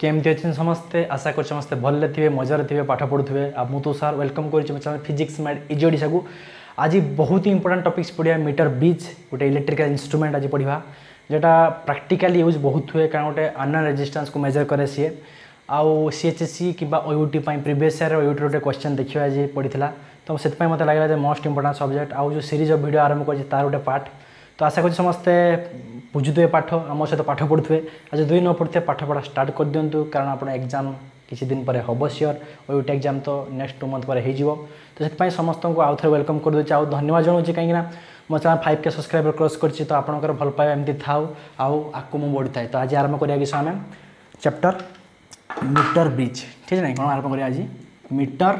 কেমতি অনেক সমস্তে আশা করছি সমস্তে ভাললে থিবে মজার থিবে পাঠ পড়ুথিবে আর মু তো স্যার ওয়েলকম করছি মো channel physics made easy Odisha কু আজ বহুত হি ইম্পর্টাট টপিক্স পড়া মিটর বিচ গোটে ইলেকট্রিকাল ইনস্ট্রুমেন্ট আজ পড়া যেটা প্রাকটিকালি ইউজ বহুত হুয়ে কারণ গোটে আনার রেজিষ্টান্স কু মেজর করে সিয়ে আউ সিএচএসি কিংবা ওইউটি প্রিভিয়স ইয়ার ওইউটি গোটে কোশ্চেন দেখবা আজ পড়ি তো সেই মতো লাগলা যে মোস্ট ইম্পর্টাট সবজেক্ট আউ যে সিরিজ অফ ভিডিও আরম্ভ করছি তার গোটে পার্ট ତାର ଗୋଟେ ପାର୍ଟ ତ ଆଶା କରୁଛି ସମସ୍ତେ ବୁଝୁଥିବେ ପାଠ ଆମ ସହିତ ପାଠ ପଢ଼ୁଥିବେ। ଆଉ ଯଦି ନ ପଢ଼ୁଥିବେ ପାଠ ପଢ଼ା ଷ୍ଟାର୍ଟ କରିଦିଅନ୍ତୁ କାରଣ ଆପଣ ଏକ୍ଜାମ୍ କିଛି ଦିନ ପରେ ହେବ ସିଓର ଓୟୁଟି ଏକ୍ଜାମ୍ ତ ନେକ୍ସଟ ଟୁ ମନ୍ଥ ପରେ ହେଇଯିବ। ତ ସେଥିପାଇଁ ସମସ୍ତଙ୍କୁ ଆଉ ଥରେ ୱେଲକମ୍ କରିଦେଉଛି। ଆଉ ଧନ୍ୟବାଦ ଜଣାଉଛି କାହିଁକିନା ମୋ channel five K subscriber cross କରିଛି ତ ଆପଣଙ୍କର ଭଲ ପାଇବା ଏମିତି ଥାଉ। ଆଉ ଆଗକୁ ମୁଁ ବଢ଼ିଥାଏ। ତ ଆଜି ଆରମ୍ଭ କରିବା କିସ ଆମେ? ଚାପ୍ଟର ମିଟର ବ୍ରିଜ୍ ଠିକ୍ ଅଛି ନାଇଁ? କ'ଣ ଆରମ୍ଭ କରିବା ଆଜି? ମିଟର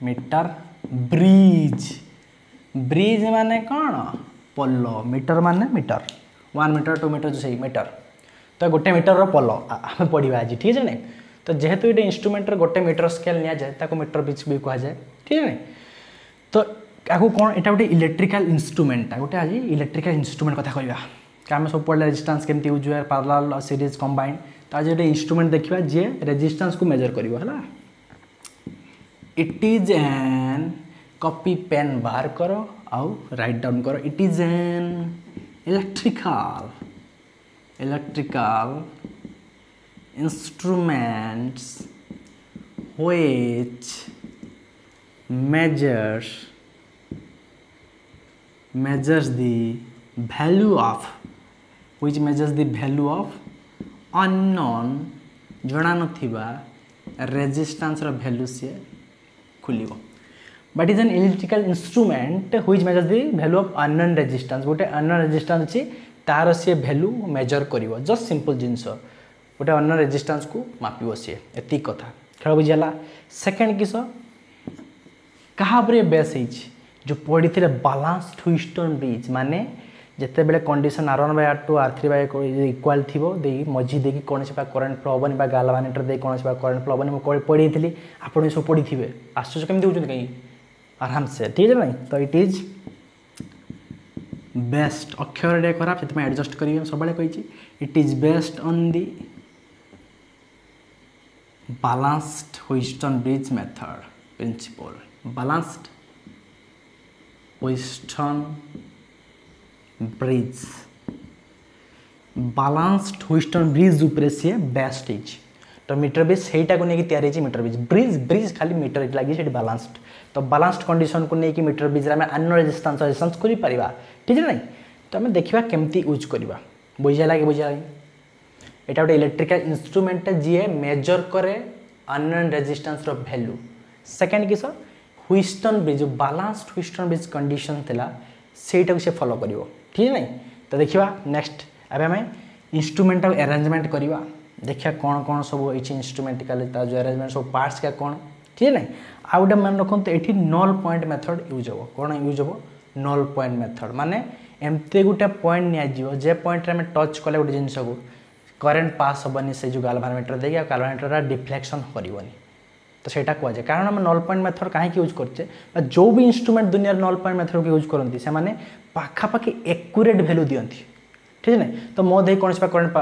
ମିଟର ବ୍ରିଜ୍ ବ୍ରିଜ୍ ମାନେ କ'ଣ ପୋଲ ମିଟର ମାନେ metre one metre two metre ସେଇ ମିଟର ତ ଗୋଟେ ମିଟରର ପୋଲ ଆମେ ପଢ଼ିବା ଆଜି ଠିକ୍ ଅଛି ନାଇଁ ତ ଯେହେତୁ ଏଇଟା ଇନଷ୍ଟ୍ରୁମେଣ୍ଟର ଗୋଟେ ମିଟର ସ୍କେଲ୍ ନିଆଯାଏ ତାକୁ ମିଟର ବ୍ରିଜ୍ ବି କୁହାଯାଏ ଠିକ୍ ଅଛି ନାଇଁ ତ ଆକୁ କ'ଣ ଏଇଟା ଗୋଟେ ଇଲେକ୍ଟ୍ରିକାଲ ଇନଷ୍ଟ୍ରୁମେଣ୍ଟଟା ଗୋଟେ ଆଜି ଇଲେକ୍ଟ୍ରିକାଲ ଇନଷ୍ଟ୍ରୁମେଣ୍ଟ କଥା କହିବା ଆମେ ସବୁ ପଢ଼ିଲେ ରେଜିଷ୍ଟାନ୍ସ କେମିତି ୟୁଜ୍ ହୁଏ ପାରାଲାଲ ସିରିଜ୍ କମ୍ବାଇନ୍ ତ ଆଜି ଗୋଟେ ଇନଷ୍ଟ୍ରୁମେଣ୍ଟ ଦେଖିବା ଯିଏ ରେଜିଷ୍ଟାନ୍ସକୁ ମେଜର କରିବ ହେଲା it is an copy pen बाहर करो आउ राइट डाउन करो it is an electrical electrical instruments which measures measures the value of which measures the value of unknown ଜଣା ନଥିବା ରେଜିଷ୍ଟାନ୍ସର ଭ୍ୟାଲ୍ୟୁ ସିଏ ଖୋଲିବ but is an electrical instrument which measures the value of unknown resistance ଗୋଟେ unknown resistance ଅଛି ତାର ସିଏ value measure କରିବ just simple ଜିନିଷ ଗୋଟେ ଅନ୍ୟ ରେଜିଷ୍ଟାନ୍ସକୁ ମାପିବ ସିଏ ଏତିକି କଥା ଖେଳ ବୁଝିଗଲା ସେକେଣ୍ଡ କିସ କାହା ଉପରେ ବେସ୍ ହେଇଛି ଯେଉଁ ପଡ଼ିଥିଲେ ବାଲାନ୍ସ ଟୁଇଷ୍ଟନ୍ ବ୍ରିଜ୍ ମାନେ ଯେତେବେଳେ condition R one by R two R three by equal ଥିବ ଦେଇ ମଝି ଦେଇକି କୌଣସି ବା କରେଣ୍ଟ ଫ୍ଲୋ ହେବନି ବା ଗାଲଭାନେଟର ଦେଇ କୌଣସି ବା କରେଣ୍ଟ ଫ୍ଲୋ ହେବନି ମୁଁ ପଢ଼ିଥିଲି ଆପଣ ସବୁ ପଢ଼ିଥିବେ ଆଶ୍ଚର୍ଯ୍ୟ କେମିତି ହେଉଛନ୍ତି କାହିଁକି आराम से ठीक है ना तो इट इज बेस्ट अक्षर डे खराब से आडजस्ट करेंगे सब कही it is based on the balanced Western bridge method principle. Balanced Western bridge. Balanced Western bridge उपरे सी बेस्ट तो मीटर ब्रिज से को लेकिन तैयारी मीटर ब्रिज ब्रिज ब्रिज खाली मीटर लगे बालान्सड ସେଠି ବାଲାନ୍ସଡ ତ ବାଲାନ୍ସଡ କଣ୍ଡିସନକୁ ନେଇକି ମିଟର ବ୍ରିଜ୍ରେ ଆମେ ଆନ ରେଜିଷ୍ଟାନ୍ସ ରେଜିଷ୍ଟାନ୍ସ କରିପାରିବା ଠିକ୍ ଅଛି ନାଇଁ ତ ଆମେ ଦେଖିବା କେମିତି ୟୁଜ୍ କରିବା ବୁଝିଲା କି ବୁଝିଲା এটা ଗୋଟେ ଇଲେକ୍ଟ୍ରିକାଲ ଇନଷ୍ଟ୍ରୁମେଣ୍ଟ ଯିଏ ମେଜର କରେ ଅନନ୍ ରେଜିଷ୍ଟାନ୍ସର ଭ୍ୟାଲୁ ସେକେଣ୍ଡ କିସ ହ୍ୱିଷ୍ଟନ୍ ବ୍ରିଜ୍ ଯେଉଁ ବାଲାନ୍ସଡ ହ୍ୱିଷ୍ଟନ୍ ବ୍ରିଜ୍ କଣ୍ଡିସନ୍ ଥିଲା ସେଇଟାକୁ ସେ ଫଲୋ କରିବ ଠିକ୍ ନାହିଁ ତ ଦେଖିବା ନେକ୍ସଟ ଏବେ ଆମେ ଇନଷ୍ଟ୍ରୁମେଣ୍ଟଟାକୁ ଆରେଞ୍ଜମେଣ୍ଟ କରିବା ଦେଖିବା କ'ଣ କ'ଣ ସବୁ ହେଇଛି ଇନଷ୍ଟ୍ରୁମେଣ୍ଟିକାଲି ତା ଯେଉଁ ଆରେଞ୍ଜମେଣ୍ଟ ସବୁ ପାର୍ଟସ୍ କା କ'ଣ ठीक है ଆଉ ଗୋଟେ गोटे ରଖନ୍ତୁ रखते ये ପଏଣ୍ଟ पॉइंट ୟୁଜ୍ ହେବ କଣ ୟୁଜ୍ ହେବ ନଲ୍ ପଏଣ୍ଟ पॉइंट ମାନେ ଏମିତି ଗୋଟେ ପଏଣ୍ଟ ନିଆଯିବ ଯେ ପଏଣ୍ଟରେ ଆମେ ଟଚ୍ କଲେ ଗୋଟେ ଜିନିଷକୁ କରେଣ୍ଟ ପାସ୍ करेन्ट ସେ ଯେଉଁ से ଦେଇକି ଆଉ देखिए ଡିଫ୍ଲେକ୍ସନ୍ କରିବନି ତ ସେଇଟା କୁହାଯାଏ କାରଣ ଆମେ ନଲ୍ ପଏଣ୍ଟ ମେଥଡ଼ କାହିଁକି ୟୁଜ୍ କରୁଛେ ବା ଯେଉଁ ବି ଇନ୍ଷ୍ଟ୍ରୁମେଣ୍ଟ ଦୁନିଆରେ ନଲ୍ ପଏଣ୍ଟ ମେଥଡ଼କୁ ୟୁଜ୍ କରନ୍ତି ସେମାନେ ପାଖାପାଖି ଏକୁରେଟ୍ ଭାଲ୍ୟୁ ଦିଅନ୍ତି ଠିକ୍ ନାହିଁ ତ ମୋ ଦେହ କୌଣସି ବା କରେଣ୍ଟ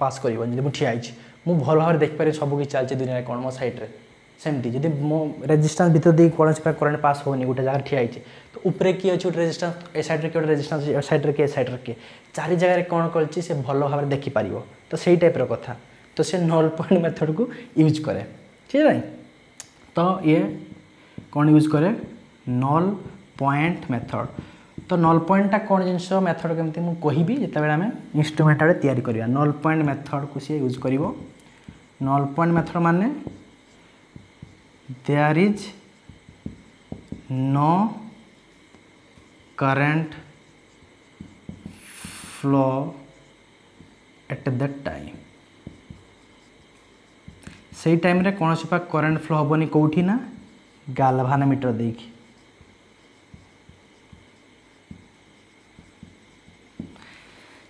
ପାସ୍ କରିବନି ଯଦି ମୁଁ ଠିଆ ହେଇଛି ମୁଁ ଭଲ ଭାବରେ ଦେଖିପାରିବି ସବୁ କିଛି ଚାଲିଛି ଦୁନିଆରେ କ'ଣ ମୋ ସାଇଡ଼୍ରେ ସେମିତି ଯଦି ମୋ ରେଜିଷ୍ଟାନ୍ସ ଭିତରେ ଦେଇକି କୌଣସି ପ୍ରକାର କରେଣ୍ଟ ପାସ୍ ହେଉନି ଗୋଟେ ଜାଗାରେ ଠିଆ ହେଇଛି ତ ଉପରେ କିଏ ଅଛି ଗୋଟେ ରେଜିଷ୍ଟାନ୍ସ ଏ ସାଇଡ଼୍ରେ କିଏ ଗୋଟେ ରେଜିଷ୍ଟାନ୍ସ ଏ ସାଇଡ଼୍ରେ କିଏ ଏ ସାଇଡ଼୍ରେ କିଏ ଚାରି ଜାଗାରେ କ'ଣ କରିଛି ସେ ଭଲ ଭାବରେ ଦେଖିପାରିବ ତ ସେଇ ଟାଇପ୍ର କଥା ତ ସେ ନଲ୍ ପଏଣ୍ଟ ମେଥଡ଼କୁ ୟୁଜ୍ କରେ ଠିକ୍ আছে ତ ଇଏ କଣ ୟୁଜ୍ କରେ ନଲ୍ ପଏଣ୍ଟ মেথড ତ নল ପଏଣ୍ଟଟା କଣ ଜିନିଷ মেথড କେମିତି ମୁଁ କହିବି ଯେତେବେଳେ ଆମେ ଇନ୍ଷ୍ଟ୍ରୁମେଣ୍ଟ ଆଡ଼େ ତିଆରି କରିବା ନଲ୍ ପଏଣ୍ଟ ମେଥଡ଼କୁ ସିଏ ୟୁଜ୍ କରିବ ନଲ୍ ପଏଣ୍ଟ পয়েন্ট ମାନେ there is no current flow at that time সেই টাইমে কোণী করেন্ট ফ্লো হবনি কোটি না গালভানোমিটর দেখি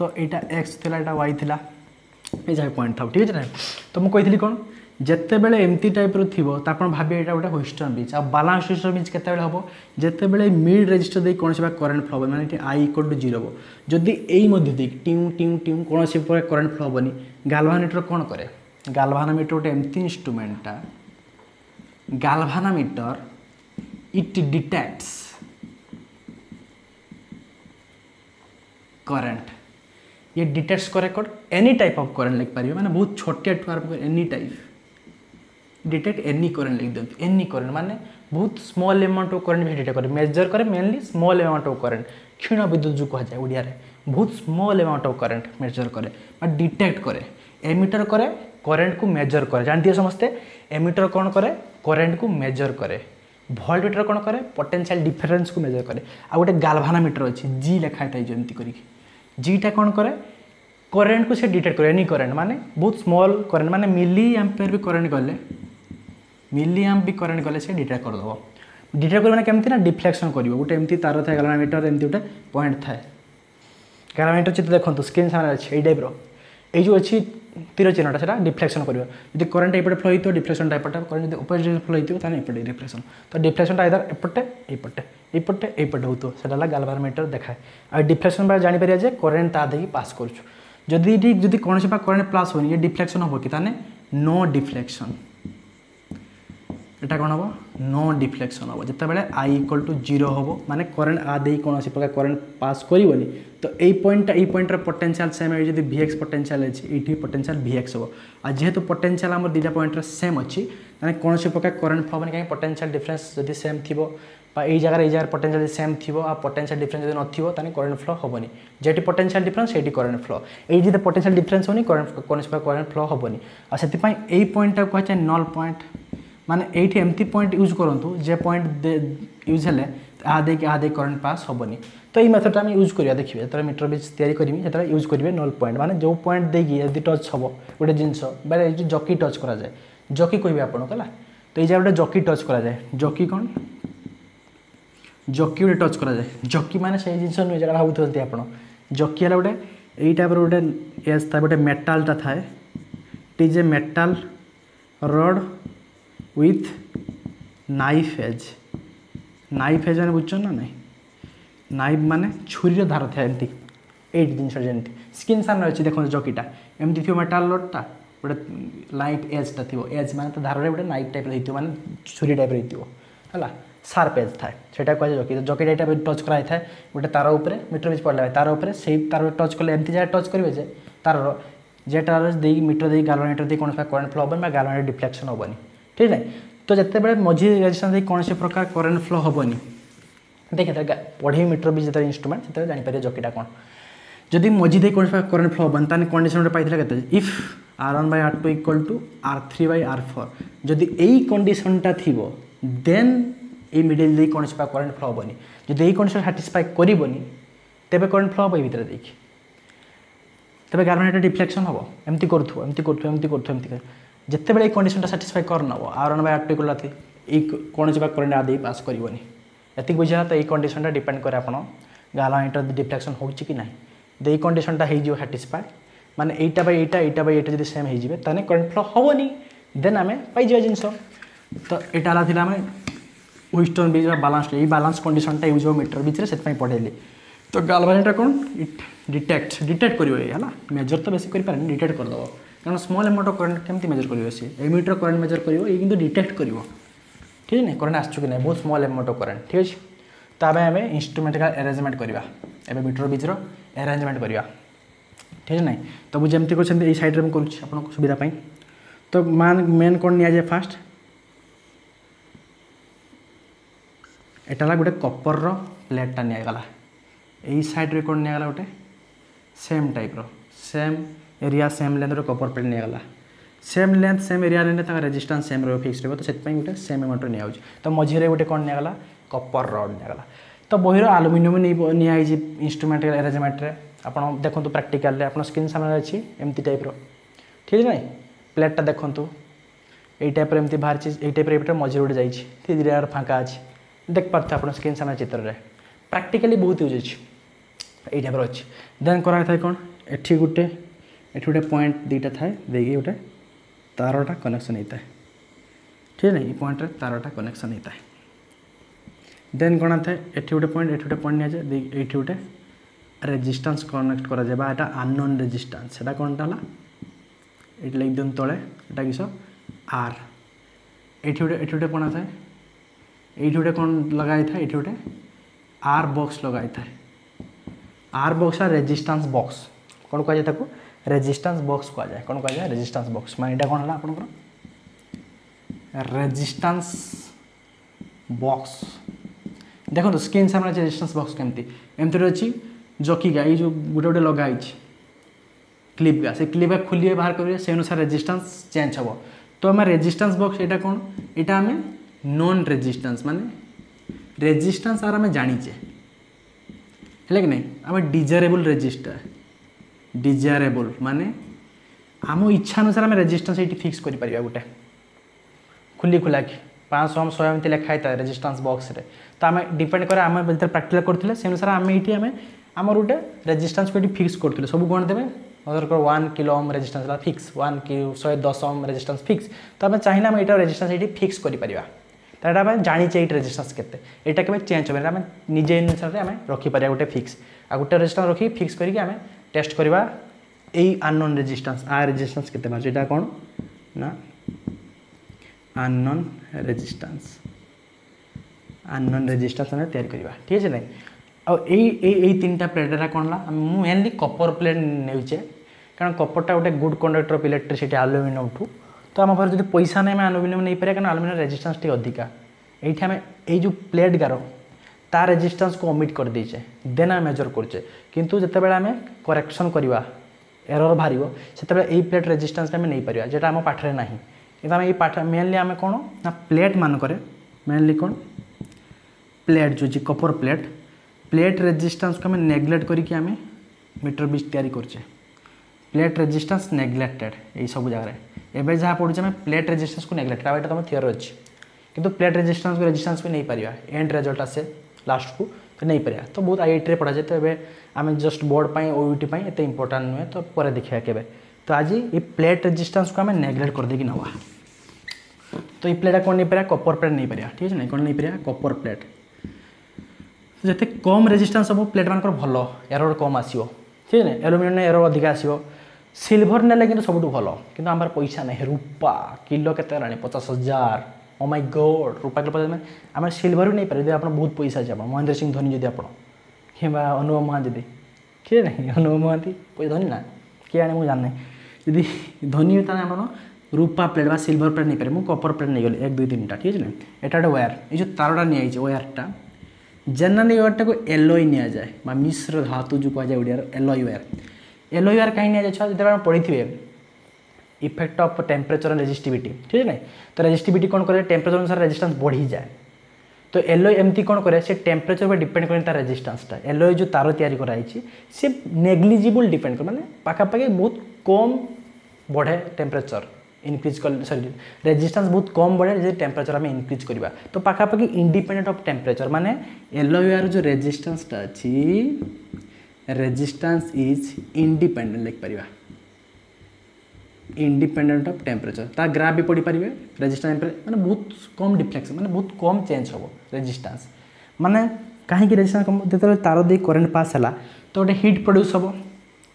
তো এইটা এক্স লা এটা ওয়াই লা এই যা পয়েন্ট থাও ঠিক আছে না তো মু কইলি কোন যেতবে এমতি টাইপ্র থাকবে তা আপনার ভাবি এটা গোটে হুইস্টন বিচ আর বালান্স হুইস্টন বিচ কেতবে হব যেতবে মিড রেজিস্টর দিয়ে কোণী বা করেন্ট ফ্লো হবেন মানে এটি আই ইকোয়াল টু জিরো হব যদি এই মধ্যে দিয়ে টিউ টিউ টিউ কোণী উপরে করেন্ট ফ্লো হবনি গালভানোমিটর কোণ করে গালভানোমিটর গোটে এমতি ইনস্ট্রুমেন্টটা গালভানোমিটর ইট ডিটেক্টস current ये डिटेक्ट्स करे कौन एनी टाइप ऑफ करेन्ट लिख पारे मैंने बहुत छोटिया टू आरम्भ any type detect any current लिख दिखाते एनी करेन्ट माने बहुत स्मॉल अमाउंट ऑफ करेन्ट भी डिटेक्ट करे मेजर करे mainly small amount of current क्षीण विद्युत जो कह जाए ओडिया बहुत small amount of current measure करे डिटेक्ट करे एमिटर करे करेन्ट को मेजर करे जानते समस्ते एमिटर कौन करे करेन्ट को मेजर करे भल्टमिटर कौन करे पोटेनसीआल डिफरेन्स को मेजर करे आ गोटे गालभानामिटर अच्छी जी लिखाई था जमी करके जीटा कौन करे करेन्ट को से डिटेक्ट करे एनी करेन्ट माने बहुत स्मल करेन्ट माने मिली एम्पेयर भी करेन्ट गले मिली आम भी करेन्ट गले सी डिटेक्ट करदेव डिटेक्ट कर केमती ना डिफ्लेक्शन कर गोटे एमती तार थाए गालामीटर एमती गोटे पॉइंट थाए गालामीटर चित्र देखो स्क्रीन सामने अच्छे ये टाइप्र ये अच्छी ତୀର ଚିହ୍ନଟା ସେଟା ଡିଫ୍ଲେକ୍ସନ୍ କରିବ। ଯଦି କରେଣ୍ଟ ଏପଟେ ଫ୍ଲୋ ହେଇଥିବ ଡିଫ୍ଲେକ୍ସନ୍ଟା ଏପଟେ କରେଣ୍ଟ ଯଦି ଅପୋଜିଟ୍ ଫ୍ଲୋ ହେଇଥିବ ତାହେଲେ ଏପଟେ ଡିଫ୍ଲେକ୍ସନ୍ ତ ଡିଫ୍ଲେକ୍ସନ୍ଟା ଆଇଦର ଏପଟେ ଏଇପଟେ ଏଇପଟେ ଏଇପଟେ ହେଉଥିବ। ସେଟା ହେଲା ଗାଲଭାରମିଟର ଦେଖାଏ। ଆଉ ଡିଫ୍ଲେକ୍ସନ୍ ବା ଜାଣିପାରିବା ଯେ କରେଣ୍ଟ ତା ଦେଇକି ପାସ୍ କରୁଛୁ। ଯଦି ଏଠି ଯଦି କୌଣସି ବା କରେଣ୍ଟ ପ୍ଲାସ୍ ହେଉନି ଏ ଡିଫ୍ଲେକ୍ସନ୍ ହେବ କି ତାହେଲେ ନୋ ଡିଫ୍ଲେକ୍ସନ୍ এটা কোণ হব নো ডিফ্লেকশন হব যেতবে আই ইকুয়াল টু জিরো হব মানে করেন্ট আ দিয়ে কোণী প্রকার করেন্ট পাস করবনি তো এই পয়েন্টটা এই পয়েন্টর পটেনসিয়াল সেম যদি ভিএক্স পটেনসিয়াল আছে এইটি পটেনসিয়াল ভিএক্স হব আর যেহেতু পটেনসিয়াল আমার দুইটা পয়েন্টর সেম অছি মানে কোণী প্রকার করেন্ট হবনি কাহিঁকি পটেনসিয়াল ডিফরেন্স যদি সেম থাকবে বা এই জায়গায় এই জায়গার পটেনসিয়াল যদি সেম থাকবে আর পটেনসিয়াল ডিফরেন্স যদি নথিব তাহলে করেন্ট ফ্লো হবনি যেটি পটেনসিয়াল ডিফরেন্স সেইটি করেন্ট ফ্লো এই যদি পটেনসিয়াল ডিফরেন্স হবনি করেন্ট কোণী প্রকার করেন্ট ফ্লো হবনি আর সেই এই পয়েন্টটা কুহযায় নল পয়েন্ট ମାନେ ଏଇଠି ଏମିତି ପଏଣ୍ଟ ୟୁଜ୍ କରନ୍ତୁ ଯେ ପଏଣ୍ଟ ୟୁଜ୍ ହେଲେ ଆ ଦେଇକି ଆ ଦେଇକି କରେଣ୍ଟ ପାସ୍ ହେବନି ତ ଏଇ ମେଥଡ଼ଟା ଆମେ ୟୁଜ୍ କରିବା ଦେଖିବେ ଯେତେବେଳେ ମିଟର ବିଜ୍ ତିଆରି କରିବି ସେତେବେଳେ ୟୁଜ୍ କରିବେ ନଲ୍ ପଏଣ୍ଟ ମାନେ ଯେଉଁ ପଏଣ୍ଟ ଦେଇକି ଯଦି ଟଚ୍ ହେବ ଗୋଟେ ଜିନିଷ ବେଳେ ଏଇ ଯେଉଁ ଜକି ଟଚ୍ କରାଯାଏ ଜକି କହିବେ ଆପଣଙ୍କୁ ହେଲା ତ ଏଇ ଜାଗା ଗୋଟେ ଜକି ଟଚ୍ କରାଯାଏ ଜକି କ'ଣ ଜକି ଗୋଟେ ଟଚ୍ କରାଯାଏ ଜକି ମାନେ ସେଇ ଜିନିଷ ନୁହେଁ ଯେଉଁଟା ଭାବୁଛନ୍ତି ଆପଣ ଜକି ହେଲା ଗୋଟେ ଏଇ ଟାଇପ୍ର ଗୋଟେ ଏସ୍ ଥାଏ ଗୋଟେ ମେଟାଲଟା ଥାଏ it is a metal rod with knife edge. Knife edge ମାନେ ବୁଝୁଛ ନା ନାହିଁ ନାଇଫ୍ ମାନେ ଛୁରୀର ଧାର ଥାଏ ଏମିତି ଏଇଠି ଜିନିଷ ଯେମିତି ସ୍କିନ୍ ସାମ୍ନାରେ ଅଛି ଦେଖନ୍ତୁ ଜକିଟା ଏମିତି ଥିବ ମେଟାଲ ଲଟ୍ଟା ଗୋଟେ ଲାଇଟ୍ ଏଜ୍ଟା ଥିବ ଏଜ୍ ମାନେ ତା ଧାରରେ ଗୋଟେ ନାଇଫ୍ ଟାଇପ୍ର ହେଇଥିବ ମାନେ ଛୁରୀ ଟାଇପ୍ର ହେଇଥିବ ହେଲା ସାର୍ପ ଏଜ୍ ଥାଏ ସେଇଟା କୁହାଯାଏ ଜକି ଜକିଟା ଏଇଟା ଟଚ୍ କରାଯାଇଥାଏ ଗୋଟେ ତାର ଉପରେ ମିଟର ବିଚ୍ ପଡ଼ିଲା ତାର ଉପରେ ସେଇ ତାର ଟଚ୍ କଲେ ଏମିତି ଜାଗା ଟଚ୍ କରିବେ ଯେ ତାରର ଯେ ତାର ଦେଇକି ମିଟର ଦେଇକି ଗାଲଭାନିଟର ଦେଇକି କୌଣସି କରେଣ୍ଟ ଫ୍ଲୋ ହେବନି ବା ଗାଲଭାନିଟର ଡିଫ୍ଲେକ୍ସନ୍ ହେବନି ঠিক ठीक है तो जितेबाला मझी रेजिस्टेंस कौन से प्रकार करेन्ट फ्लो हेनी देखिए पढ़े मीटर भी जो इन्स्ट्रुमेंट से जापर जकीटा कौन जदि मझी दे कौन करेन्ट फ्लो हेनी ताने कंडीशन पाई के if R one by R two equal to R three by R four जदि यही कंडीशनटा थी देन এই মিডিল দিয়ে কোণ পা করেন্ট ফ্লো হবনি যদি এই কন্ডিশন স্যাটিসফাই করবনি তেবে করেন্ট ফ্লো হব এই ভিতরে দেখি তবে গার্মেন্টটা ডিফ্লেকশন হব এমতি করুথ এমতি করুথ এমতি করুথ এমতি ଯେତେବେଳେ ଏଇ କଣ୍ଡିସନଟା satisfy କରିନେବ R one by R two equal ଆଥି ଏଇ କୌଣସି ବା କରେଣ୍ଟ ଆଦେଇ ପାସ୍ କରିବନି ଏତିକି ବୁଝିବା ତ ଏଇ କଣ୍ଡିସନଟା ଡିପେଣ୍ଡ କରେ ଆପଣ ଗାଲା ଇଣ୍ଟର ଡିଫ୍ଲେକ୍ସନ୍ ହେଉଛି କି ନାହିଁ ଯଦି ଏଇ କଣ୍ଡିସନଟା ହେଇଯିବ ସାଟିସ୍ଫାଏ ମାନେ ଏଇଟା ବାଇ ଏଇଟା ଏଇଟା ବାଇ ଏଇଟା ଯଦି ସେମ୍ ହେଇଯିବେ ତାହେଲେ କରେଣ୍ଟ ଫ୍ଲୋ ହେବନି ଦେନ୍ ଆମେ ପାଇଯିବା ଜିନିଷ ତ ଏଇଟା ହେଲା ଥିଲା ଆମେ ୱିଷ୍ଟନ୍ ବିଚ୍ ବା ବାଲାନ୍ସ ଏଇ ବାଲାନ୍ସ କଣ୍ଡିସନଟା ୟୁଜ୍ ହେବ ମିଟର ବିଚ୍ରେ ସେଥିପାଇଁ ପଢ଼େଇଲି ତ ଗାଲଭାନିଟା କ'ଣ ଡିଟେକ୍ଟ ଡିଟେକ୍ଟ କରିବ ଏଇ ହେଲା ମେଜର ତ ବେଶୀ କରିପାରେନି ଡିଟେକ୍ଟ କରିଦେବ কারণ স্মল আମାউন্ট অফ করেন্ট কেমতি মেজর করব সি এমিটর করেন্ট মেজর করব এই কিন্তু ডিটেক্ট করব ঠিক আছে না করেন্ট আসছু কি না বহুত স্মল আମାউন্ট অফ করেন্ট ঠিক আছে তা আমি ইনস্ট্রুমেন্টাল আরেঞ্জমেন্ট করা এবার মিটর বিজর আরেঞ্জমেন্ট করা ঠিক আছে না তো মু যেমতি করছেন এই সাইডে মু করছি আপনার সুবিধা পাই তো মান মেন কোণ নিয়ে যায় ফার্স্ট এটা হল গোটে কপরর প্লেটটা নিয়ে গলা এই সাইড্রে কোণ নিয়ে গলা গোটে same টাইপ্র same area same length copper plate नहीं सेम लेंथ सेम एरिया ने सेम रही फिक्स रही तो से गोटे सेम एमाउंट निजी तो मझे गोटे कौन निगला कपर रड नहींगला तो बहर आलुमिनियम नहीं इन्स्ट्रुमेंट आरेजमेंट्रे आप देखो प्राक्टिकाल आप स्क्रीन सामने अच्छी एमती टाइप्र ठीक ना प्लेटा देखु यही टाइप एमती बाहर यही टाइप मझे गोटे जाइए धीरे फाँका अच्छे देख पारे आप स्क्रीन सामने चित्र में प्राक्टिकाली बहुत यूज़ अच्छे यही टाइप अच्छे देन कराई कौन एटी गोटे ଏଠି ଗୋଟେ ପଏଣ୍ଟ ଦୁଇଟା ଥାଏ ଦେଇକି ଗୋଟେ ତାରଟା କନେକ୍ସନ୍ ହେଇଥାଏ। ଠିକ୍ ନାହିଁ? ଏଇ ପଏଣ୍ଟରେ ତାରଟା କନେକ୍ସନ୍ ହେଇଥାଏ। ଦେନ୍ କ'ଣ ଥାଏ? ଏଠି ଗୋଟେ ପଏଣ୍ଟ ଏଠି ଗୋଟେ ପଏଣ୍ଟ ନିଆଯାଏ। ଦେଇ ଏଇଠି ଗୋଟେ ରେଜିଷ୍ଟାନ୍ସ କନେକ୍ଟ କରାଯାଏ ବା ଏଇଟା ଅନନୋନ୍ ରେଜିଷ୍ଟାନ୍ସ ସେଟା କ'ଣଟା ହେଲା? ଏଇଠି ଲେଖି ଦିଅନ୍ତୁ ତଳେ ଏଇଟା କିସ ଆର୍ ଏଇଠି ଗୋଟେ ଏଠି ଗୋଟେ କ'ଣ ଥାଏ? ଏଇଠି ଗୋଟେ କ'ଣ ଲଗା ହେଇଥାଏ ଏଇଠି ଗୋଟେ ଆର୍ ବକ୍ସ ଲଗା ହେଇଥାଏ ଆର୍ ବକ୍ସ ରେଜିଷ୍ଟାନ୍ସ ବକ୍ସ କ'ଣ କୁହାଯାଏ ତାକୁ? ରେଜିଷ୍ଟାନ୍ସ ବକ୍ସ କୁହାଯାଏ। କ'ଣ କୁହାଯାଏ? ରେଜିଷ୍ଟାନ୍ସ ବକ୍ସ ମାନେ ଏଇଟା କ'ଣ ହେଲା ଆପଣଙ୍କର? ରେଜିଷ୍ଟାନ୍ସ ବକ୍ସ ଦେଖନ୍ତୁ ସ୍କ୍ରିନ୍ ସାମ୍ନାରେ ଅଛି ରେଜିଷ୍ଟାନ୍ସ ବକ୍ସ କେମିତି? ଏମିତିରେ ଅଛି ଜକିଗା ଏଇ ଯେଉଁ ଗୋଟେ ଗୋଟେ ଲଗା ହେଇଛି। କ୍ଲିପ୍ ଗା ସେ କ୍ଲିପ୍ ଗା ଖୋଲିବେ ବାହାର କରିବେ ସେ ଅନୁସାରେ ରେଜିଷ୍ଟାନ୍ସ ଚେଞ୍ଜ ହେବ। ତ ଆମେ ରେଜିଷ୍ଟାନ୍ସ ବକ୍ସ ଏଇଟା କ'ଣ? ଏଇଟା ଆମେ ନନ୍ ରେଜିଷ୍ଟାନ୍ସ ମାନେ ରେଜିଷ୍ଟାନ୍ସ ଆର୍ ଆମେ ଜାଣିଛେ। ହେଲା କି ନାହିଁ ଆମେ ଡିଜାରେବୁଲ୍ ରେଜିଷ୍ଟର ଡିଜାରେବୁଲ୍ ମାନେ ଆମ ଇଚ୍ଛା ଅନୁସାରେ ଆମେ ରେଜିଷ୍ଟାନ୍ସ ଏଇଠି ଫିକ୍ସ କରିପାରିବା ଗୋଟେ ଖୋଲି ଖୋଲାକି ପାଞ୍ଚଶହ ଓମ୍ ଶହେ ଏମିତି ଲେଖା ହେଇଥାଏ ରେଜିଷ୍ଟାନ୍ସ ବକ୍ସରେ ତ ଆମେ ଡିପେଣ୍ଡ କରେ ଆମେ ଯେତେବେଳେ ପ୍ରାକ୍ଟିକାଲ କରୁଥିଲେ ସେ ଅନୁସାରେ ଆମେ ଏଇଠି ଆମେ ଆମର ଗୋଟେ ରେଜିଷ୍ଟାନ୍ସକୁ ଏଠି ଫିକ୍ସ କରୁଥିଲେ ସବୁ କ'ଣ ଦେବେ ଧରକର ୱାନ୍ କିଲୋ ଓମ୍ ରେଜିଷ୍ଟାନ୍ସ ହେଲା ଫିକ୍ସ ୱାନ୍ କିଲୋ ଶହେ ଦଶ ଓମ୍ ରେଜିଷ୍ଟାନ୍ସ ଫିକ୍ସ ତ ଆମେ ଚାହିଁଲେ ଆମେ ଏଇଟା ରେଜିଷ୍ଟାନ୍ସ ଏଇଠି ଫିକ୍ସ କରିପାରିବା ତ ଏଇଟା ଆମେ ଜାଣିଛେ ଏଇଠି ରେଜିଷ୍ଟାନ୍ସ କେତେ ଏଇଟା କେବେ ଚେଞ୍ଜ ହେବନି ଆମେ ନିଜେ ଅନୁସାରେ ଆମେ ରଖିପାରିବା ଗୋଟେ ଫିକ୍ସ ଆଉ ଗୋଟେ ରେଜିଷ୍ଟାନ୍ସ ରଖିକି ଫିକ୍ସ କରିକି ଆମେ ଟେଷ୍ଟ କରିବା ଏଇ ଅନନୋନ୍ ରେଜିଷ୍ଟାନ୍ସ ଆ ରେଜିଷ୍ଟାନ୍ସ କେତେ ବାହାରୁଛି ଏଇଟା କ'ଣ ନା ଅନନୋନ୍ ରେଜିଷ୍ଟାନ୍ସ ଅନନୋନ୍ ରେଜିଷ୍ଟାନ୍ସ ଆମେ ତିଆରି କରିବା ଠିକ୍ ଅଛି ନାଇଁ ଆଉ ଏଇ ଏଇ ଏଇ ତିନିଟା ପ୍ଲେଟ୍ଟା କ'ଣ ହେଲା? ମୁଁ ମେନଲି କପର୍ ପ୍ଲେଟ୍ ନେଉଛେ। କାରଣ କପର୍ଟା ଗୋଟେ ଗୁଡ୍ କଣ୍ଡକ୍ଟର ଇଲେକ୍ଟ୍ରିସିଟି ଆଲୁମିନିୟମଠୁ ତ ଆମ ପାଖରେ ଯଦି ପଇସା ନାହିଁ ଆମେ ଆଲୁମିନିୟମ ନେଇପାରିବା। କାରଣ ଆଲୁମିନିୟମ ରେଜିଷ୍ଟାନ୍ସ ଟିକେ ଅଧିକା। ଏଇଠି ଆମେ ଏଇ ଯେଉଁ ପ୍ଲେଟ୍ ଗାର ତା ରେଜିଷ୍ଟାନ୍ସକୁ ଅମିଟ୍ କରିଦେଇଛେ। ଦେନ୍ ଆମେ ମେଜର୍ କରୁଛେ। କିନ୍ତୁ ଯେତେବେଳେ ଆମେ କରେକ୍ସନ୍ କରିବା ଏରର୍ ବାହାରିବ ସେତେବେଳେ ଏଇ ପ୍ଲେଟ୍ ରେଜିଷ୍ଟାନ୍ସଟା ଆମେ ନେଇପାରିବା যেটা ଆମ ପାଠରେ ନାହିଁ। କିନ୍ତୁ ଆମେ ଏଇ ପାଠ ମେନଲି ଆମେ କ'ଣ? ନା ପ୍ଲେଟ୍ ମାନଙ୍କରେ ମେନଲି କ'ଣ? ପ୍ଲେଟ୍ ଯେଉଁ ଅଛି କପର୍ ପ୍ଲେଟ୍ ପ୍ଲେଟ୍ ରେଜିଷ୍ଟାନ୍ସକୁ ଆମେ ନେଗ୍ଲେକ୍ଟ କରିକି ଆମେ ମିଟର ବିଚ୍ ତିଆରି କରୁଛେ। ପ୍ଲେଟ୍ ରେଜିଷ୍ଟାନ୍ସ ନେଗ୍ଲେକ୍ଟେଡ୍ ଏଇସବୁ ଜାଗାରେ। ଏବେ ଯାହା ପଡ଼ୁଛି ଆମେ ପ୍ଲେଟ୍ ରେଜିଷ୍ଟାନ୍ସକୁ ନେଗ୍ଲେକ୍ଟ ଆଉ ଏଇଟା ତୁମ ଥିଅର ଅଛି। କିନ୍ତୁ ପ୍ଲେଟ୍ ରେଜିଷ୍ଟାନ୍ସକୁ ରେଜିଷ୍ଟାନ୍ସ ବି ନେଇପାରିବା। ଏଣ୍ଡ ରେଜଲ୍ଟ ଆସେ। लास्ट को तो नहीं पारा तो बहुत आईआईटी पढ़ा जाए तो ये आम जस्ट बोर्ड पर ओईटी एत इम्पोर्टां नुहे तो पर देखा के आज ये प्लेट रेजिस्टान्स को आम नेग्लेक्ट करदे नवा तो ये प्लेटा कौन नहीं पार कपर प्लेट नहीं पारा ठीक है ना कौन नहीं पारा कपर प्लेट जिते कम रेजिटा हम प्लेट मानक भल एरर कम आसो ठीक है एलुमिनियम एर एरर अधिक आसो सिल्भर ने सब भल कि आम पैसा ना रूपा किलो के पचास हज़ार ओ माय रूपा कल्पना मैंने आम सिल्वर भी नहीं पारे आप बहुत पैसा अच्छे महेंद्र सिंह धोनी जब आप कि अनुभव महां दीदी किए ना अनुभव महां पैसा धोनी ना किए आने मुझे जानना यदि धोनी हो तेज़ रूपा प्लेट बा सिल्वर प्लेट नहीं पारे मुझे कपर प्लेट नहीं गली एक दुई तीन टाइम ठीक है ना गोटे वेयर ये जो तारटा नहीं वेयरटा जेनाली वेयरटा को एलोई नि मिश्र धातु जो कह जाए Odia alloy wire alloy wire कहीं जाए छुआ जो पढ़ी थे effect of temperature and resistivity ठीक है तो रेजिस्टिविटी कौन करे? टेम्परेचर अनुसार रेजिस्टेंस बढ़ी जाए। तो एलओ एमती कौन करे? से टेम्परेचर पर डिपेंड करे तार रेजिस्टान्सटा एलओ जो तार तैयारी कराई से नेग्लीजिबल डिपेंड कर। मैंने पाखापाखि बहुत कम बढ़े टेम्परेचर इनक्रीज कर सरी रेजिस्टान्स बहुत कम बढ़े जब टेम्परेचर आम इनक्रीज करवा तो पाखापाखि इंडिपेडेंट अफ टेम्परेचर मैंने एलओ जो रेजिस्टान्सटा अच्छी रेजिस्टान्स इज़ इंडिपेडेंट लिखिपर ইন্ডিপেন্ডেন্ট অফ টেম্পরেচর তা গ্রাফ ବି ପଢ଼ିପାରିବେ ରେଜିଷ୍ଟାନ୍ସ ମାନେ ବହୁତ କମ୍ ଡିଫ୍ଲେକ୍ସନ୍ ମାନେ ବହୁତ କମ୍ ଚେଞ୍ଜ ହେବ ରେଜିଷ୍ଟାନ୍ସ ମାନେ କାହିଁକି ରେଜିଷ୍ଟାନ୍ସ କମ୍ ଯେତେବେଳେ ତାର ଦେଇ କରେଣ୍ଟ ପାସ୍ ହେଲା ତ ଗୋଟେ ହିଟ୍ ପ୍ରଡ୍ୟୁସ୍ ହେବ